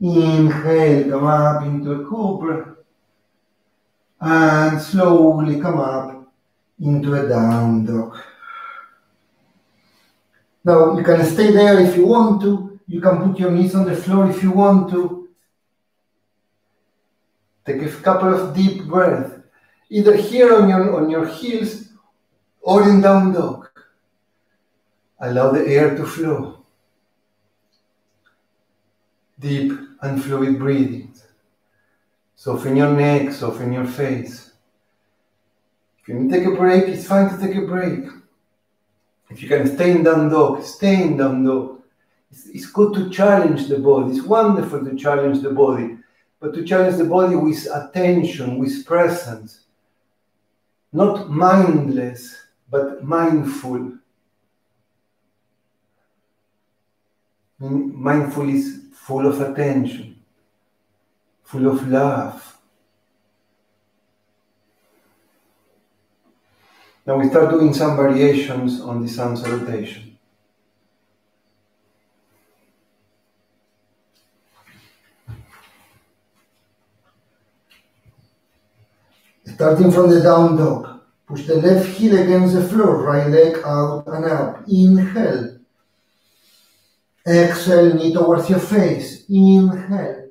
Inhale, come up into a cobra. And slowly come up into a down dog. Now you can stay there if you want to. You can put your knees on the floor if you want to. Take a couple of deep breaths, either here on your, on your heels or in down dog. Allow the air to flow. Deep and fluid breathing. Soften your neck, soften your face. If you to take a break, it's fine to take a break. If you can stay in down dog, stay in down dog. It's, it's good to challenge the body. It's wonderful to challenge the body, but to challenge the body with attention, with presence. Not mindless, but mindful. Mindful is full of attention, full of love. Now we start doing some variations on the sun salutation. Starting from the down dog, push the left heel against the floor, right leg out and up. Inhale. Exhale, knee towards your face. Inhale.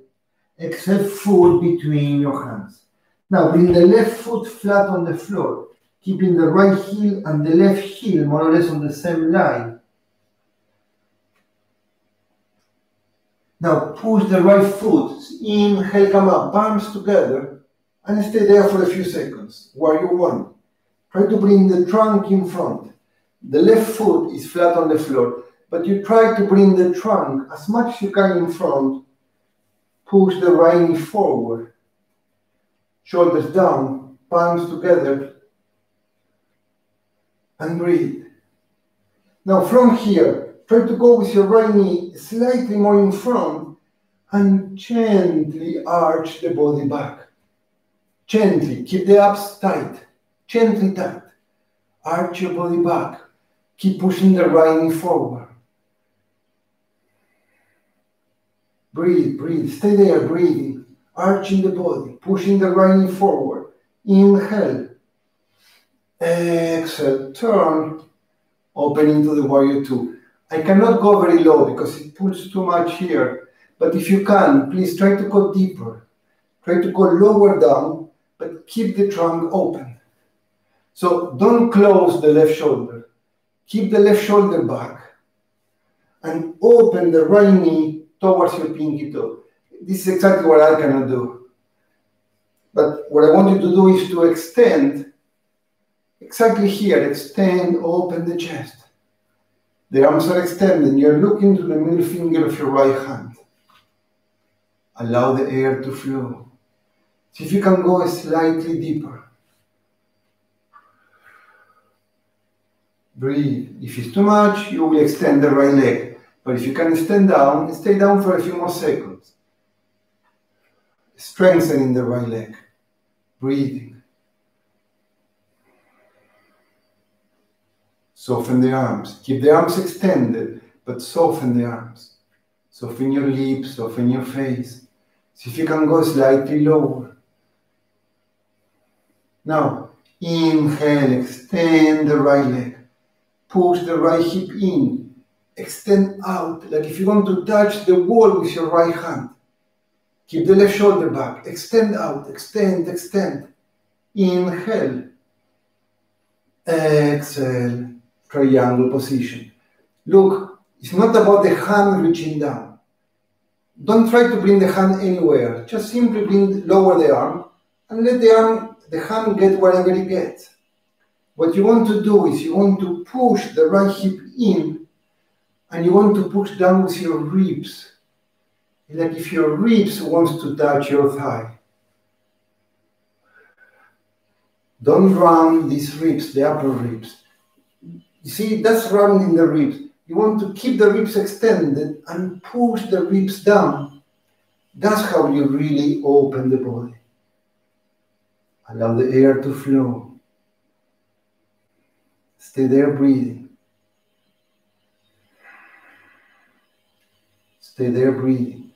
Exhale, foot between your hands. Now bring the left foot flat on the floor, keeping the right heel and the left heel more or less on the same line. Now push the right foot, inhale, come up, palms together, and stay there for a few seconds, where you want. Try to bring the trunk in front. The left foot is flat on the floor, but you try to bring the trunk as much as you can in front. Push the right knee forward. Shoulders down, palms together, and breathe. Now from here, try to go with your right knee slightly more in front and gently arch the body back. Gently, keep the abs tight, gently tight. Arch your body back. Keep pushing the right knee forward. Breathe, breathe. Stay there, breathing. Arching the body, pushing the right knee forward. Inhale. Exhale. Turn. Open into the warrior two. I cannot go very low because it pulls too much here. But if you can, please try to go deeper. Try to go lower down, but keep the trunk open. So don't close the left shoulder. Keep the left shoulder back and open the right knee towards your pinky toe. This is exactly what I cannot do. But what I want you to do is to extend exactly here. Extend, open the chest. The arms are extended. You're looking to the middle finger of your right hand. Allow the air to flow. See if you can go slightly deeper. Breathe. If it's too much, you will extend the right leg. But if you can stand down, stay down for a few more seconds. Strengthening the right leg. Breathing. Soften the arms. Keep the arms extended, but soften the arms. Soften your lips, soften your face. See if you can go slightly lower. Now, inhale, extend the right leg. Push the right hip in. Extend out, like if you want to touch the wall with your right hand. Keep the left shoulder back. Extend out, extend, extend. Inhale. Exhale. Triangle position. Look, it's not about the hand reaching down. Don't try to bring the hand anywhere. Just simply bring, lower the arm and let the arm, the hand get wherever it gets. What you want to do is you want to push the right hip in and you want to push down with your ribs. Like if your ribs wants to touch your thigh. Don't round these ribs, the upper ribs. You see, that's rounding the ribs. You want to keep the ribs extended and push the ribs down. That's how you really open the body. Allow the air to flow. Stay there breathing. Stay there breathing.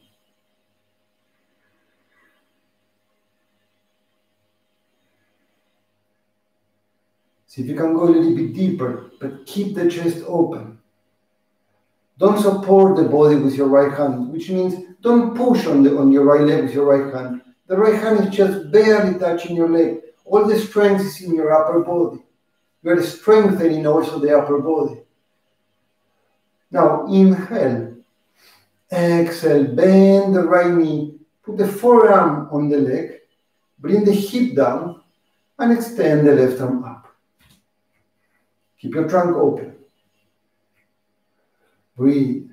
See if you can go a little bit deeper, but keep the chest open. Don't support the body with your right hand, which means don't push on, the, on your right leg with your right hand. The right hand is just barely touching your leg. All the strength is in your upper body. You are strengthening also the upper body. Now inhale. Exhale. Bend the right knee. Put the forearm on the leg. Bring the hip down and extend the left arm up. Keep your trunk open. Breathe.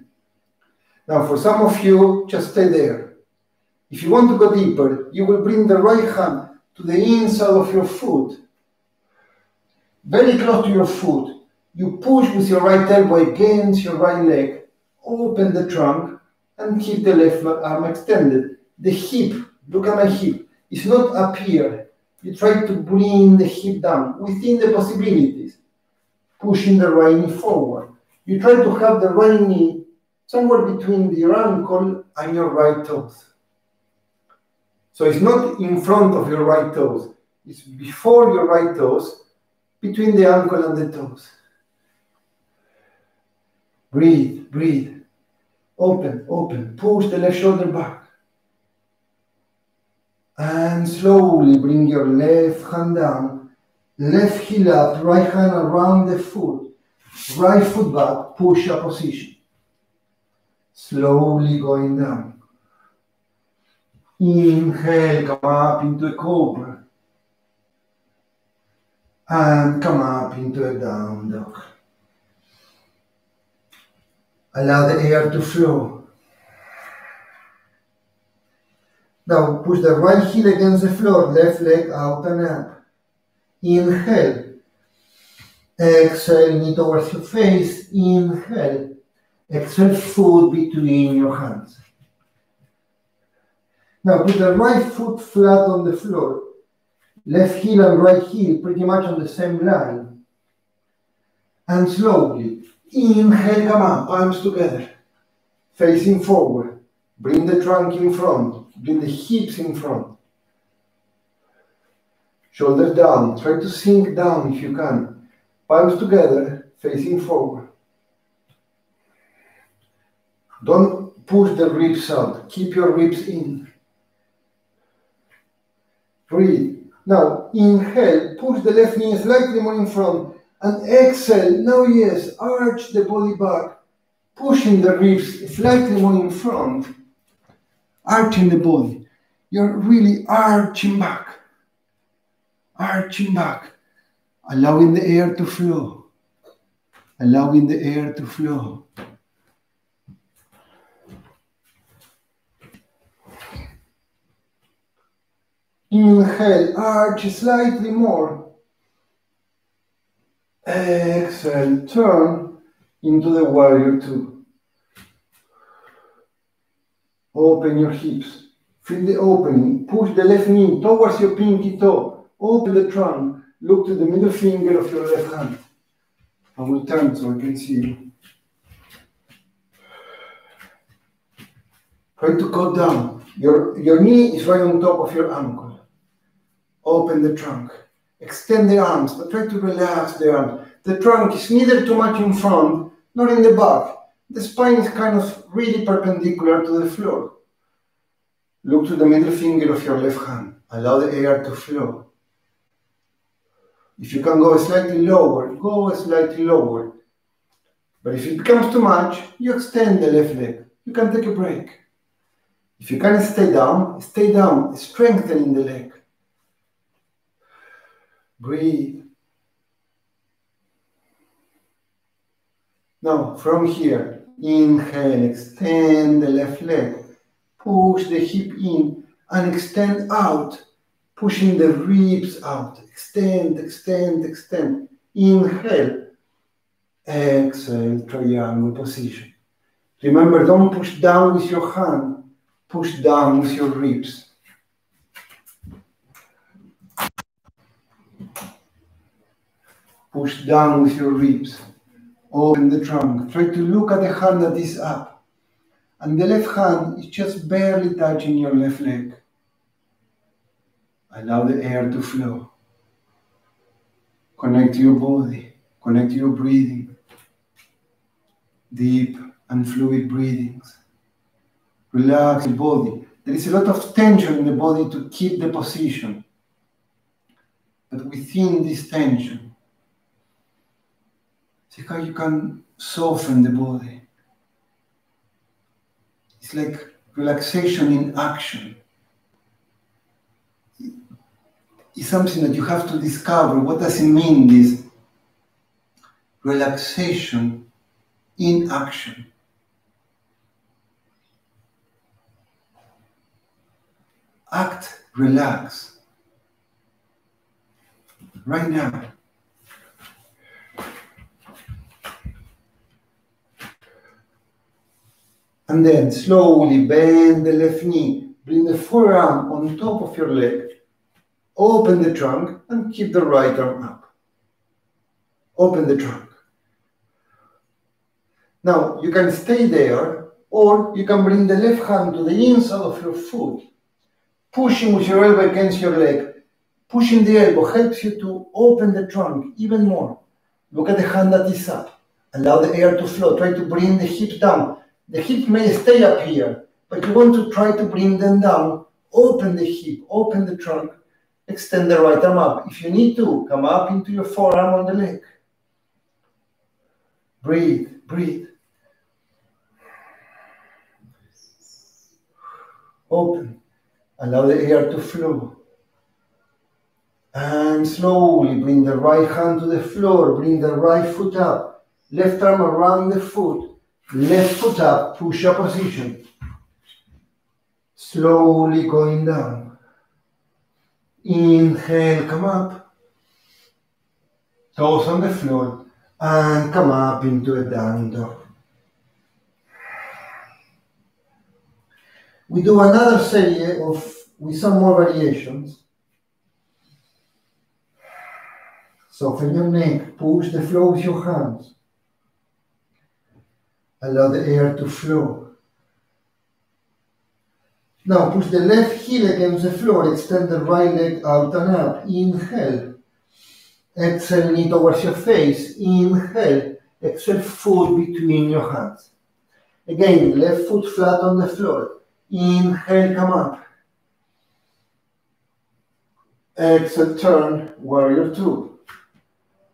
Now, for some of you, just stay there. If you want to go deeper, you will bring the right hand to the inside of your foot, very close to your foot. You push with your right elbow against your right leg, open the trunk, and keep the left arm extended. The hip, look at my hip, is not up here. You try to bring the hip down within the possibilities pushing the right knee forward. You try to have the right knee somewhere between your ankle and your right toes. So it's not in front of your right toes, it's before your right toes, between the ankle and the toes. Breathe, breathe. Open, open. Push the left shoulder back. And slowly bring your left hand down left heel up, right hand around the foot, right foot back, push up position. Slowly going down. Inhale, come up into a cobra. And come up into a down dog. Allow the air to flow. Now push the right heel against the floor, left leg out and up. Inhale. Exhale, knee towards your face. Inhale. Exhale, foot between your hands. Now put the right foot flat on the floor. Left heel and right heel pretty much on the same line. And slowly, inhale, come on, palms together. Facing forward. Bring the trunk in front. Bring the hips in front. Shoulders down. Try to sink down if you can. Palms together, facing forward. Don't push the ribs out. Keep your ribs in. Breathe. Now, inhale, push the left knee slightly more in front. And exhale. Now, yes, arch the body back, pushing the ribs slightly more in front, arching the body. You're really arching back arching back, allowing the air to flow, allowing the air to flow. Inhale, arch slightly more. Exhale, turn into the warrior two. Open your hips. Feel the opening. Push the left knee towards your pinky toe. Open the trunk, look to the middle finger of your left hand. I will turn so I can see you. Try to go down. Your, your knee is right on top of your ankle. Open the trunk. Extend the arms, but try to relax the arms. The trunk is neither too much in front nor in the back. The spine is kind of really perpendicular to the floor. Look to the middle finger of your left hand. Allow the air to flow. If you can go slightly lower, go slightly lower. But if it becomes too much, you extend the left leg. You can take a break. If you can stay down, stay down, strengthening the leg. Breathe. Now, from here, inhale, extend the left leg. Push the hip in and extend out. pushing the ribs out. Extend, extend, extend. Inhale. Exhale, triangle position. Remember, don't push down with your hand, push down with your ribs. Push down with your ribs. Open the trunk. Try to look at the hand that is up. And the left hand is just barely touching your left leg. Allow the air to flow. Connect your body, connect your breathing. Deep and fluid breathings. Relax the body. There is a lot of tension in the body to keep the position. But within this tension, see how you can soften the body. It's like relaxation in action. It's something that you have to discover. What does it mean, this relaxation in action? Act, relax. Right now. And then slowly bend the left knee. Bring the forearm on top of your leg. Open the trunk and keep the right arm up. Open the trunk. Now you can stay there or you can bring the left hand to the inside of your foot. Pushing with your elbow against your leg. Pushing the elbow helps you to open the trunk even more. Look at the hand that is up. Allow the air to flow. Try to bring the hips down. The hip may stay up here, but you want to try to bring them down. Open the hip, open the trunk, extend the right arm up. If you need to, come up into your forearm on the leg. Breathe, breathe. Open. Allow the air to flow. And slowly bring the right hand to the floor. Bring the right foot up. Left arm around the foot. Left foot up, push up position. Slowly going down. Inhale, come up. Toes on the floor. And come up into a down dog. We do another series of with some more variations. Soften your neck, push the floor with your hands. Allow the air to flow. Now push the left heel against the floor, extend the right leg out and up. Inhale. Exhale, knee towards your face. Inhale. Exhale, foot between your hands. Again, left foot flat on the floor. Inhale, come up. Exhale, turn, warrior two.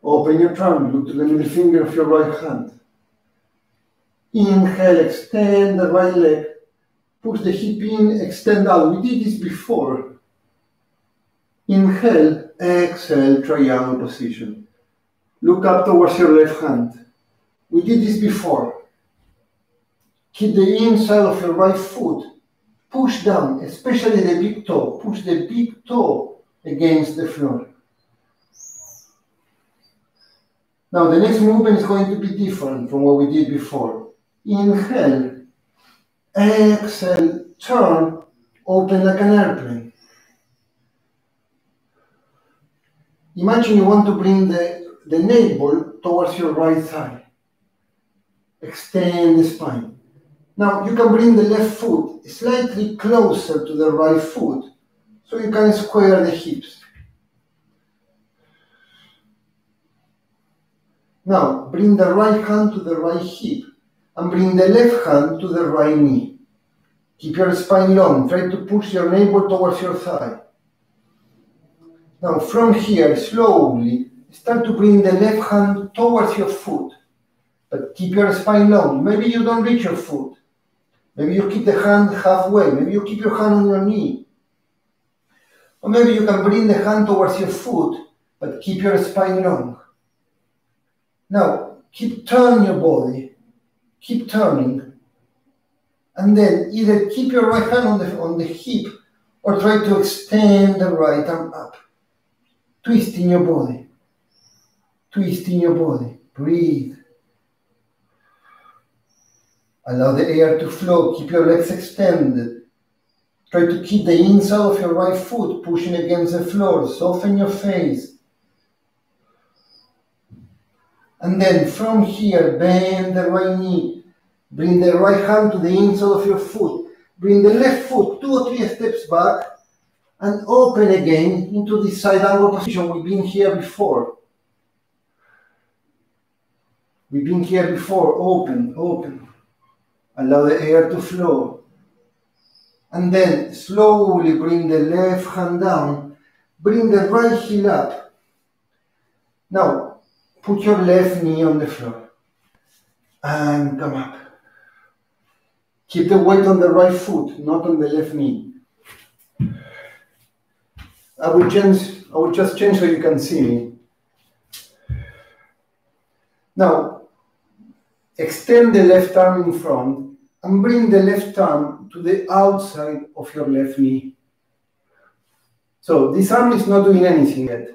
Open your trunk, look to the middle finger of your right hand. Inhale, extend the right leg. Push the hip in, extend out. We did this before. Inhale, exhale, triangle position. Look up towards your left hand. We did this before. Keep the inside of your right foot. Push down, especially the big toe. Push the big toe against the floor. Now the next movement is going to be different from what we did before. Inhale, exhale, turn, open like an airplane. Imagine you want to bring the, the navel towards your right thigh. Extend the spine. Now you can bring the left foot slightly closer to the right foot so you can square the hips. Now bring the right hand to the right hip and bring the left hand to the right knee. Keep your spine long. Try to push your navel towards your thigh. Now from here, slowly, start to bring the left hand towards your foot. But keep your spine long. Maybe you don't reach your foot. Maybe you keep the hand halfway. Maybe you keep your hand on your knee. Or maybe you can bring the hand towards your foot, but keep your spine long. Now, keep turning your body. Keep turning. And then either keep your right hand on the, on the hip Or try to extend the right arm up. Twisting your body. Twisting your body. Breathe. Allow the air to flow. Keep your legs extended. Try to keep the inside of your right foot pushing against the floor. Soften your face. And then from here, bend the right knee. Bring the right hand to the inside of your foot. Bring the left foot two or three steps back and open again into the side angle position. We've been here before. We've been here before. Open, open. Allow the air to flow. And then slowly bring the left hand down. Bring the right heel up. Now, put your left knee on the floor. And come up. Keep the weight on the right foot, not on the left knee. I will change, I will just change so you can see me. Now, extend the left arm in front and bring the left arm to the outside of your left knee. So this arm is not doing anything yet.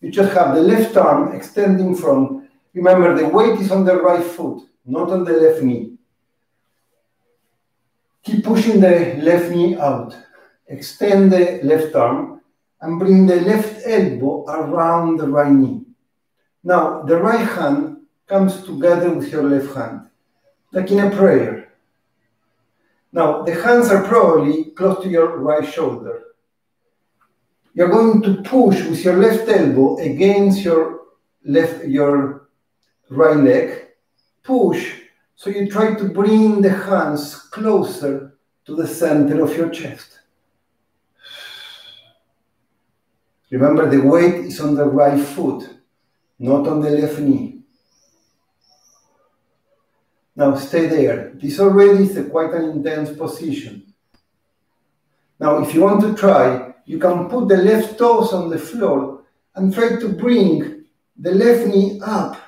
You just have the left arm extending from, remember the weight is on the right foot, not on the left knee. Keep pushing the left knee out. Extend the left arm and bring the left elbow around the right knee. Now, the right hand comes together with your left hand, like in a prayer. Now, the hands are probably close to your right shoulder. You're going to push with your left elbow against your left your right leg. Push. So you try to bring the hands closer to the center of your chest. Remember, the weight is on the right foot, not on the left knee. Now stay there. This already is a quite an intense position. Now, if you want to try, you can put the left toes on the floor and try to bring the left knee up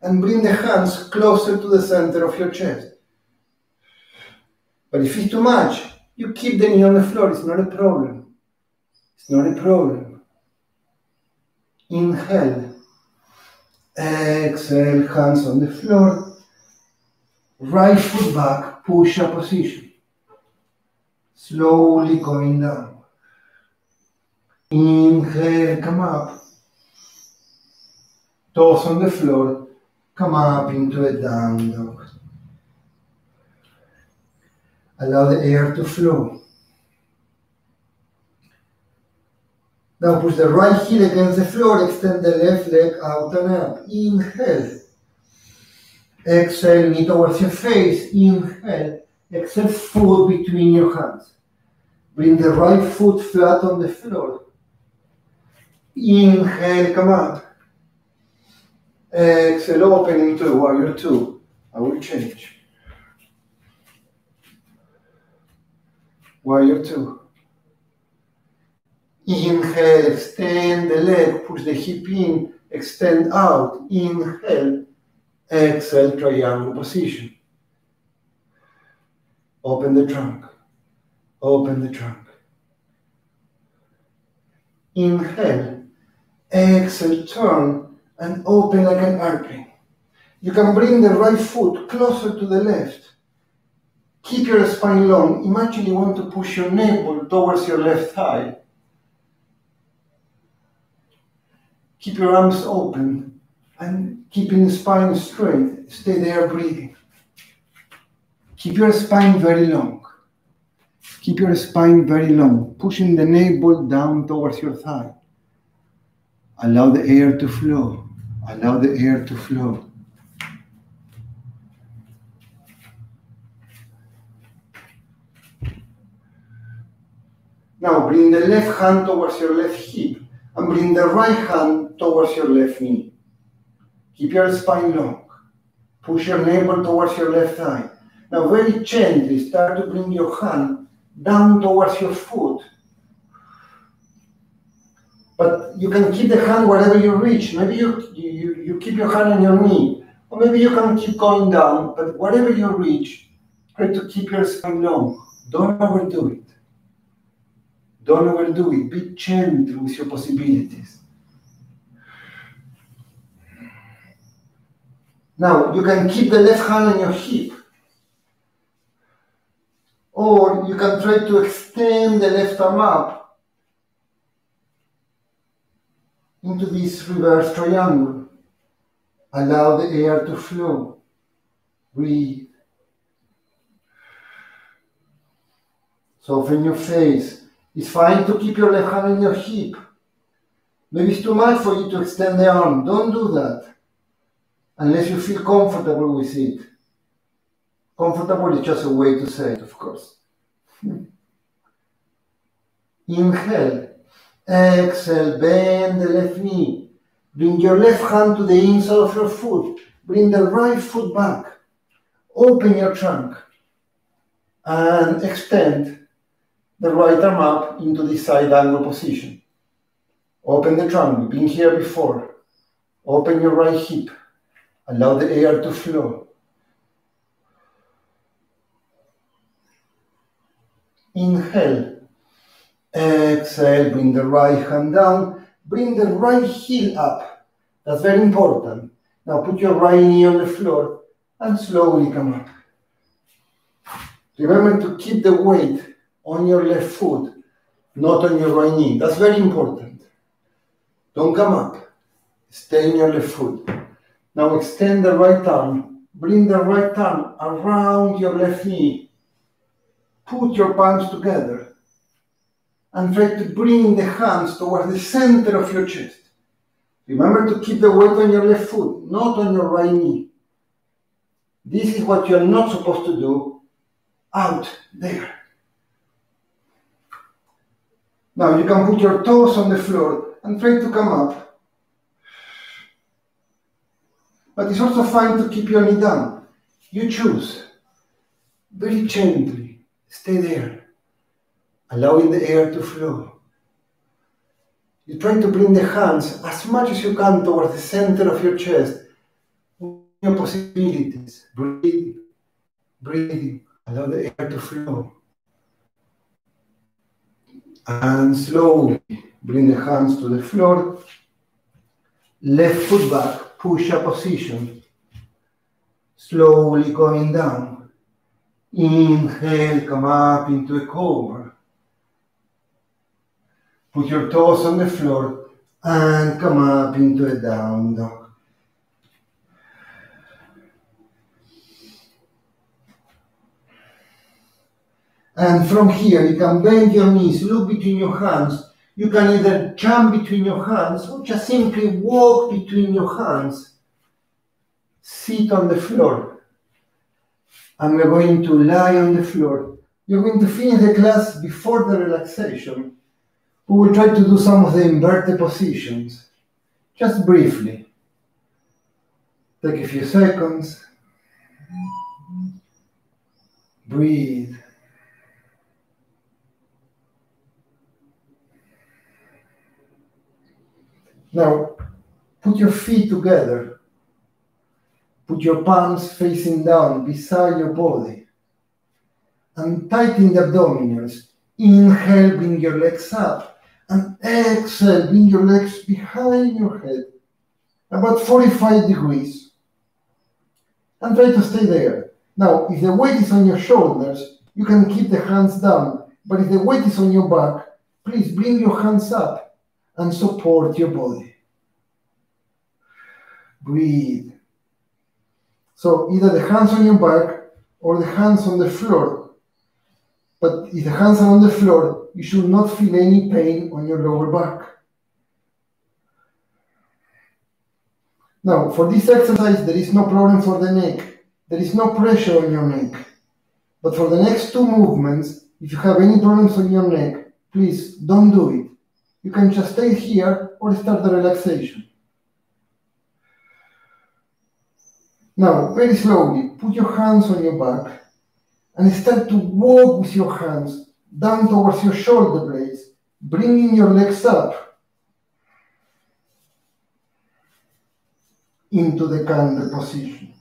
and bring the hands closer to the center of your chest. But if it's too much, you keep the knee on the floor, it's not a problem. It's not a problem. Inhale. Exhale, hands on the floor. Right foot back, push up position. Slowly going down. Inhale, come up. Toes on the floor, come up into a down dog. Allow the air to flow. Now push the right heel against the floor, extend the left leg out and up. Inhale. Exhale, knee towards your face. Inhale. Exhale, foot between your hands. Bring the right foot flat on the floor. Inhale, come up. Exhale, open into warrior two. I will change. Warrior two. Inhale, extend the leg, push the hip in, extend out. Inhale, exhale, triangle position. Open the trunk. Open the trunk. Inhale, exhale, turn and open like an airplane. You can bring the right foot closer to the left. Keep your spine long. Imagine you want to push your navel towards your left thigh. Keep your arms open and keeping the spine straight. Stay there breathing. Keep your spine very long. Keep your spine very long, pushing the navel down towards your thigh. Allow the air to flow. Allow the air to flow. Now bring the left hand towards your left hip and bring the right hand towards your left knee. Keep your spine long. Push your navel towards your left thigh. Now very gently start to bring your hand down towards your foot. But you can keep the hand wherever you reach. Maybe you, you, you keep your hand on your knee. Or maybe you can keep going down, but wherever you reach, try to keep your spine long. Don't overdo it. Don't overdo it. Be gentle with your possibilities. Now, you can keep the left hand on your hip. Or you can try to extend the left arm up into this reverse triangle. Allow the air to flow. Breathe. Soften your face. It's fine to keep your left hand on your hip. Maybe it's too much for you to extend the arm. Don't do that unless you feel comfortable with it. Comfortable is just a way to say it, of course. Inhale. Exhale. Bend the left knee. Bring your left hand to the inside of your foot. Bring the right foot back. Open your trunk. And extend the right arm up into the side angle position. Open the trunk. We've been here before. Open your right hip. Allow the air to flow. Inhale. Exhale, bring the right hand down. Bring the right heel up. That's very important. Now put your right knee on the floor and slowly come up. Remember to keep the weight on your left foot, not on your right knee. That's very important. Don't come up. Stay in your left foot. Now extend the right arm. Bring the right arm around your left knee. Put your palms together and try to bring the hands towards the center of your chest. Remember to keep the weight on your left foot, not on your right knee. This is what you're not supposed to do out there. Now you can put your toes on the floor and try to come up. But it's also fine to keep your knee down. You choose. Very gently. Stay there. Allowing the air to flow. You try to bring the hands as much as you can towards the center of your chest. Your possibilities. Breathe. Breathing. Allow the air to flow. And slowly bring the hands to the floor. Left foot back, push up position. Slowly going down. Inhale, come up into a cobra. Put your toes on the floor and come up into a down dog. And from here, you can bend your knees, look between your hands. You can either jump between your hands or just simply walk between your hands. Sit on the floor. And we're going to lie on the floor. You're going to finish the class before the relaxation. We will try to do some of the inverted positions, just briefly. Take a few seconds. Breathe. Now, put your feet together. Put your palms facing down beside your body. And tighten the abdominals. Inhale, bring your legs up. And exhale, bring your legs behind your head. About 45 degrees. And try to stay there. Now, if the weight is on your shoulders, you can keep the hands down. But if the weight is on your back, please bring your hands up and support your body. Breathe. So either the hands on your back or the hands on the floor. But if the hands are on the floor, you should not feel any pain on your lower back. Now, for this exercise, there is no problem for the neck. There is no pressure on your neck. But for the next two movements, if you have any problems on your neck, please don't do it. You can just stay here or start the relaxation. Now, very slowly, put your hands on your back and start to walk with your hands down towards your shoulder blades, bringing your legs up into the candle position.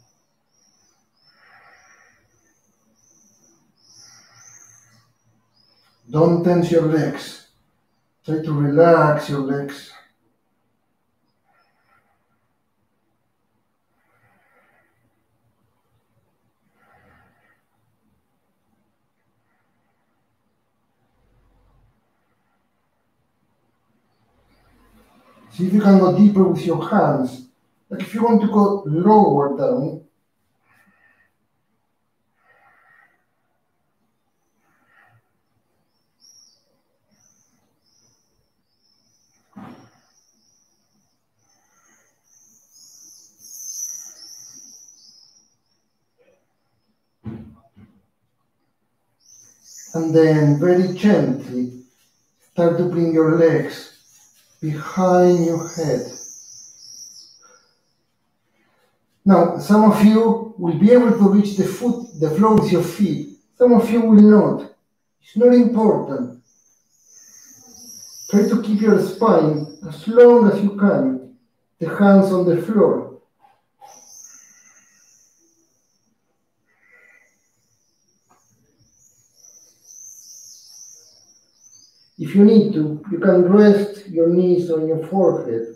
Don't tense your legs. Try to relax your legs. See if you can go deeper with your hands. Like if you want to go lower down, and then very gently start to bring your legs behind your head. Now, some of you will be able to reach the foot, the floor with your feet. Some of you will not. It's not important. Try to keep your spine as long as you can, the hands on the floor. If you need to, you can rest your knees on your forehead.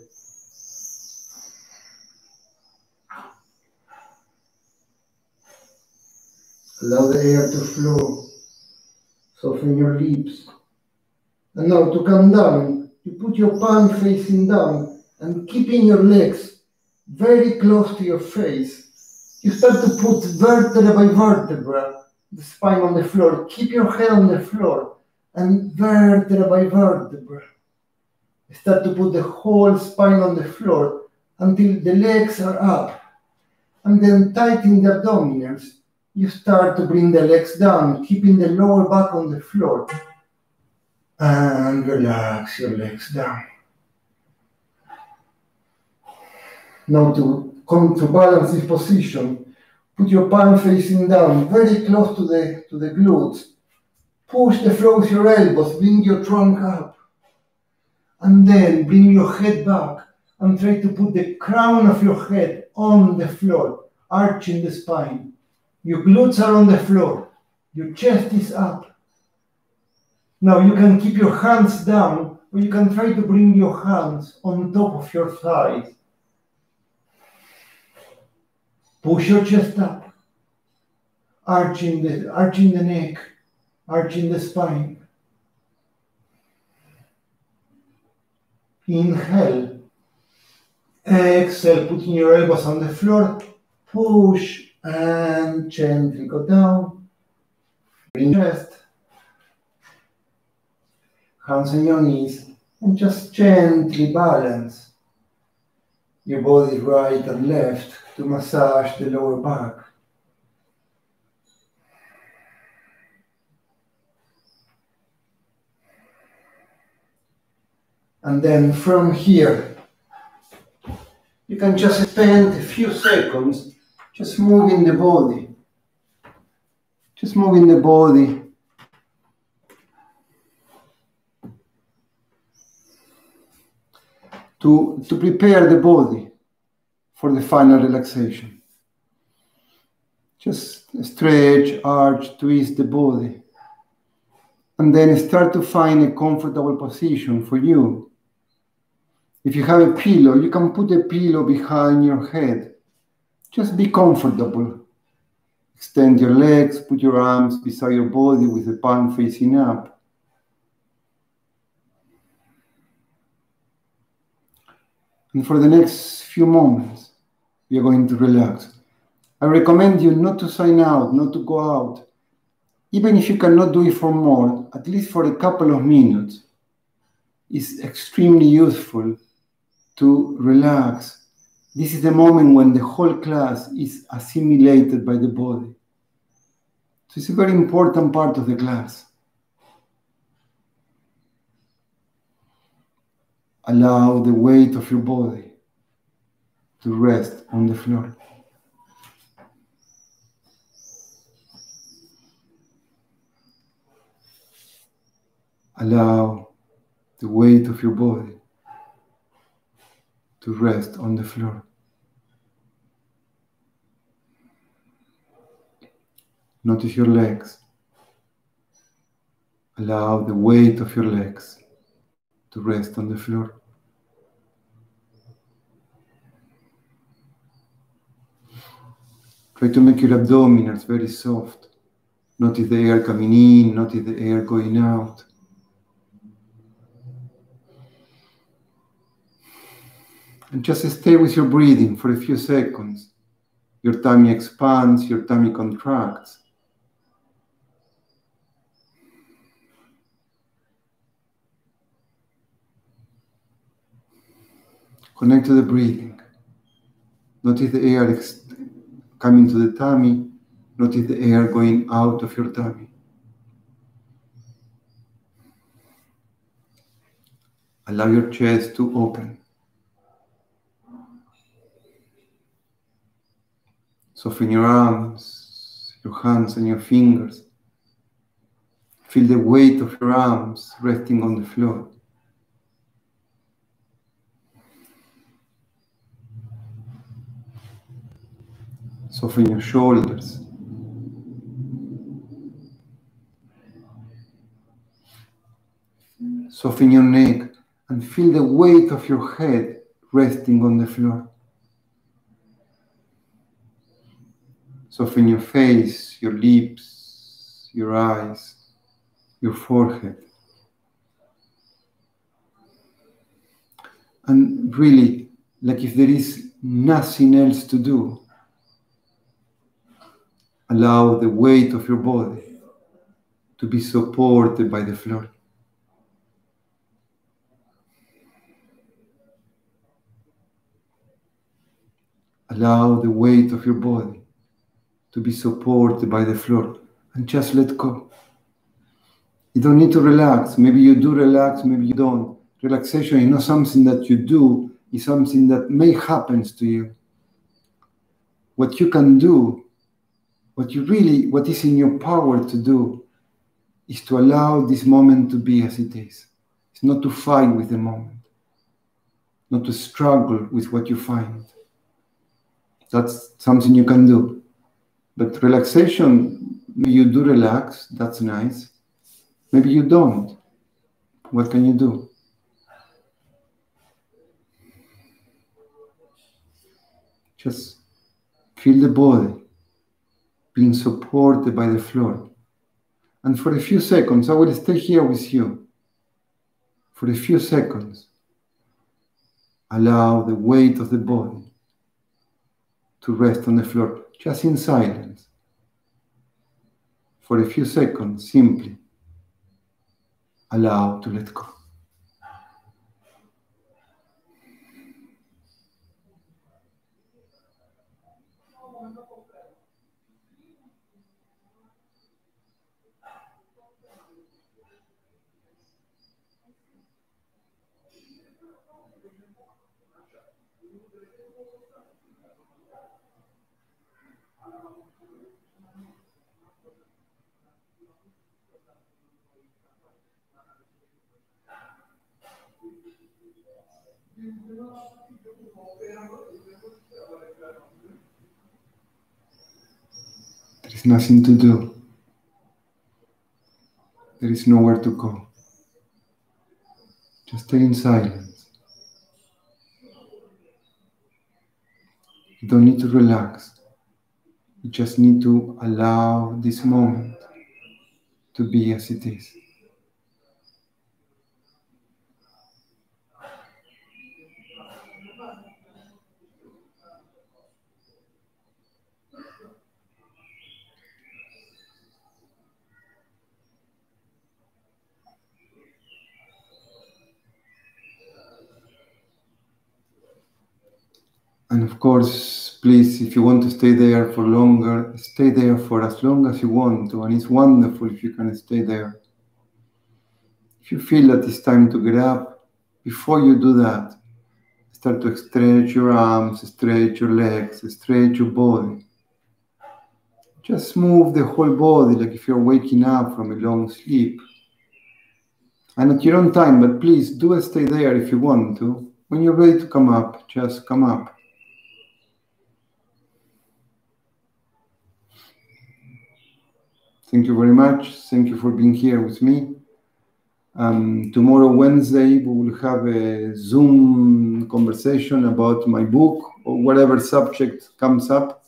Allow the air to flow. Soften your lips. And now to come down, you put your palm facing down and keeping your legs very close to your face. You start to put vertebra by vertebra, the spine on the floor. Keep your head on the floor and vertebra by vertebra. Start to put the whole spine on the floor until the legs are up. And then tighten the abdominals. You start to bring the legs down, keeping the lower back on the floor. And relax your legs down. Now to come to balance this position, put your palm facing down, very close to the, to the glutes Push the floor with your elbows, bring your trunk up. And then bring your head back and try to put the crown of your head on the floor, arching the spine. Your glutes are on the floor. Your chest is up. Now you can keep your hands down, or you can try to bring your hands on top of your thighs. Push your chest up, arching the, arching the neck arching the spine. Inhale. Exhale, putting your elbows on the floor. Push and gently go down. Bring chest. Hands on your knees and just gently balance your body right and left to massage the lower back. And then from here, you can just spend a few seconds just moving the body. Just moving the body. To, to prepare the body for the final relaxation. Just stretch, arch, twist the body. And then start to find a comfortable position for you if you have a pillow, you can put a pillow behind your head. Just be comfortable. Extend your legs, put your arms beside your body with the palm facing up. And for the next few moments, you're going to relax. I recommend you not to sign out, not to go out. Even if you cannot do it for more, at least for a couple of minutes, is extremely useful to relax. This is the moment when the whole class is assimilated by the body. So it's a very important part of the class. Allow the weight of your body to rest on the floor. Allow the weight of your body to rest on the floor. Notice your legs. Allow the weight of your legs to rest on the floor. Try to make your abdominals very soft. Notice the air coming in, notice the air going out. And just stay with your breathing for a few seconds. Your tummy expands, your tummy contracts. Connect to the breathing. Notice the air coming to the tummy. Notice the air going out of your tummy. Allow your chest to open. Soften your arms, your hands, and your fingers. Feel the weight of your arms resting on the floor. Soften your shoulders. Soften your neck and feel the weight of your head resting on the floor. Soften your face, your lips, your eyes, your forehead. And really, like if there is nothing else to do, Allow the weight of your body to be supported by the floor. Allow the weight of your body to be supported by the floor and just let go. You don't need to relax. Maybe you do relax, maybe you don't. Relaxation is not something that you do, it's something that may happen to you. What you can do what you really, what is in your power to do is to allow this moment to be as it is. It's not to fight with the moment, not to struggle with what you find. That's something you can do. But relaxation, you do relax, that's nice. Maybe you don't. What can you do? Just feel the body being supported by the floor. And for a few seconds, I will stay here with you. For a few seconds, allow the weight of the body to rest on the floor, just in silence. For a few seconds, simply allow to let go. There is nothing to do. There is nowhere to go. Just stay in silence. You don't need to relax. You just need to allow this moment to be as it is. And of course, please, if you want to stay there for longer, stay there for as long as you want to. And it's wonderful if you can stay there. If you feel that it's time to get up, before you do that, start to stretch your arms, stretch your legs, stretch your body. Just move the whole body like if you're waking up from a long sleep. And at your own time, but please do stay there if you want to. When you're ready to come up, just come up. Thank you very much. Thank you for being here with me. Um, tomorrow, Wednesday, we will have a Zoom conversation about my book or whatever subject comes up.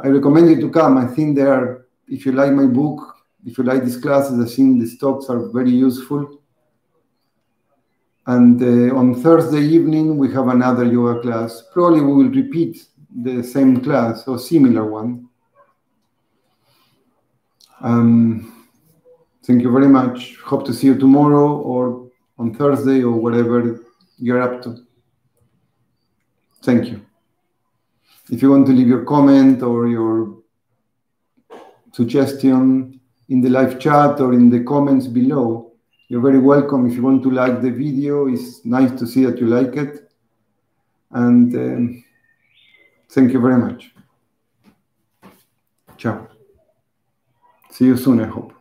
I recommend you to come. I think there are, if you like my book, if you like these classes, I think these talks are very useful. And uh, on Thursday evening, we have another yoga class. Probably we will repeat the same class or similar one. Um, thank you very much. Hope to see you tomorrow or on Thursday or whatever you're up to. Thank you. If you want to leave your comment or your suggestion in the live chat or in the comments below, you're very welcome. If you want to like the video, it's nice to see that you like it. And um, thank you very much. See you soon, I hope.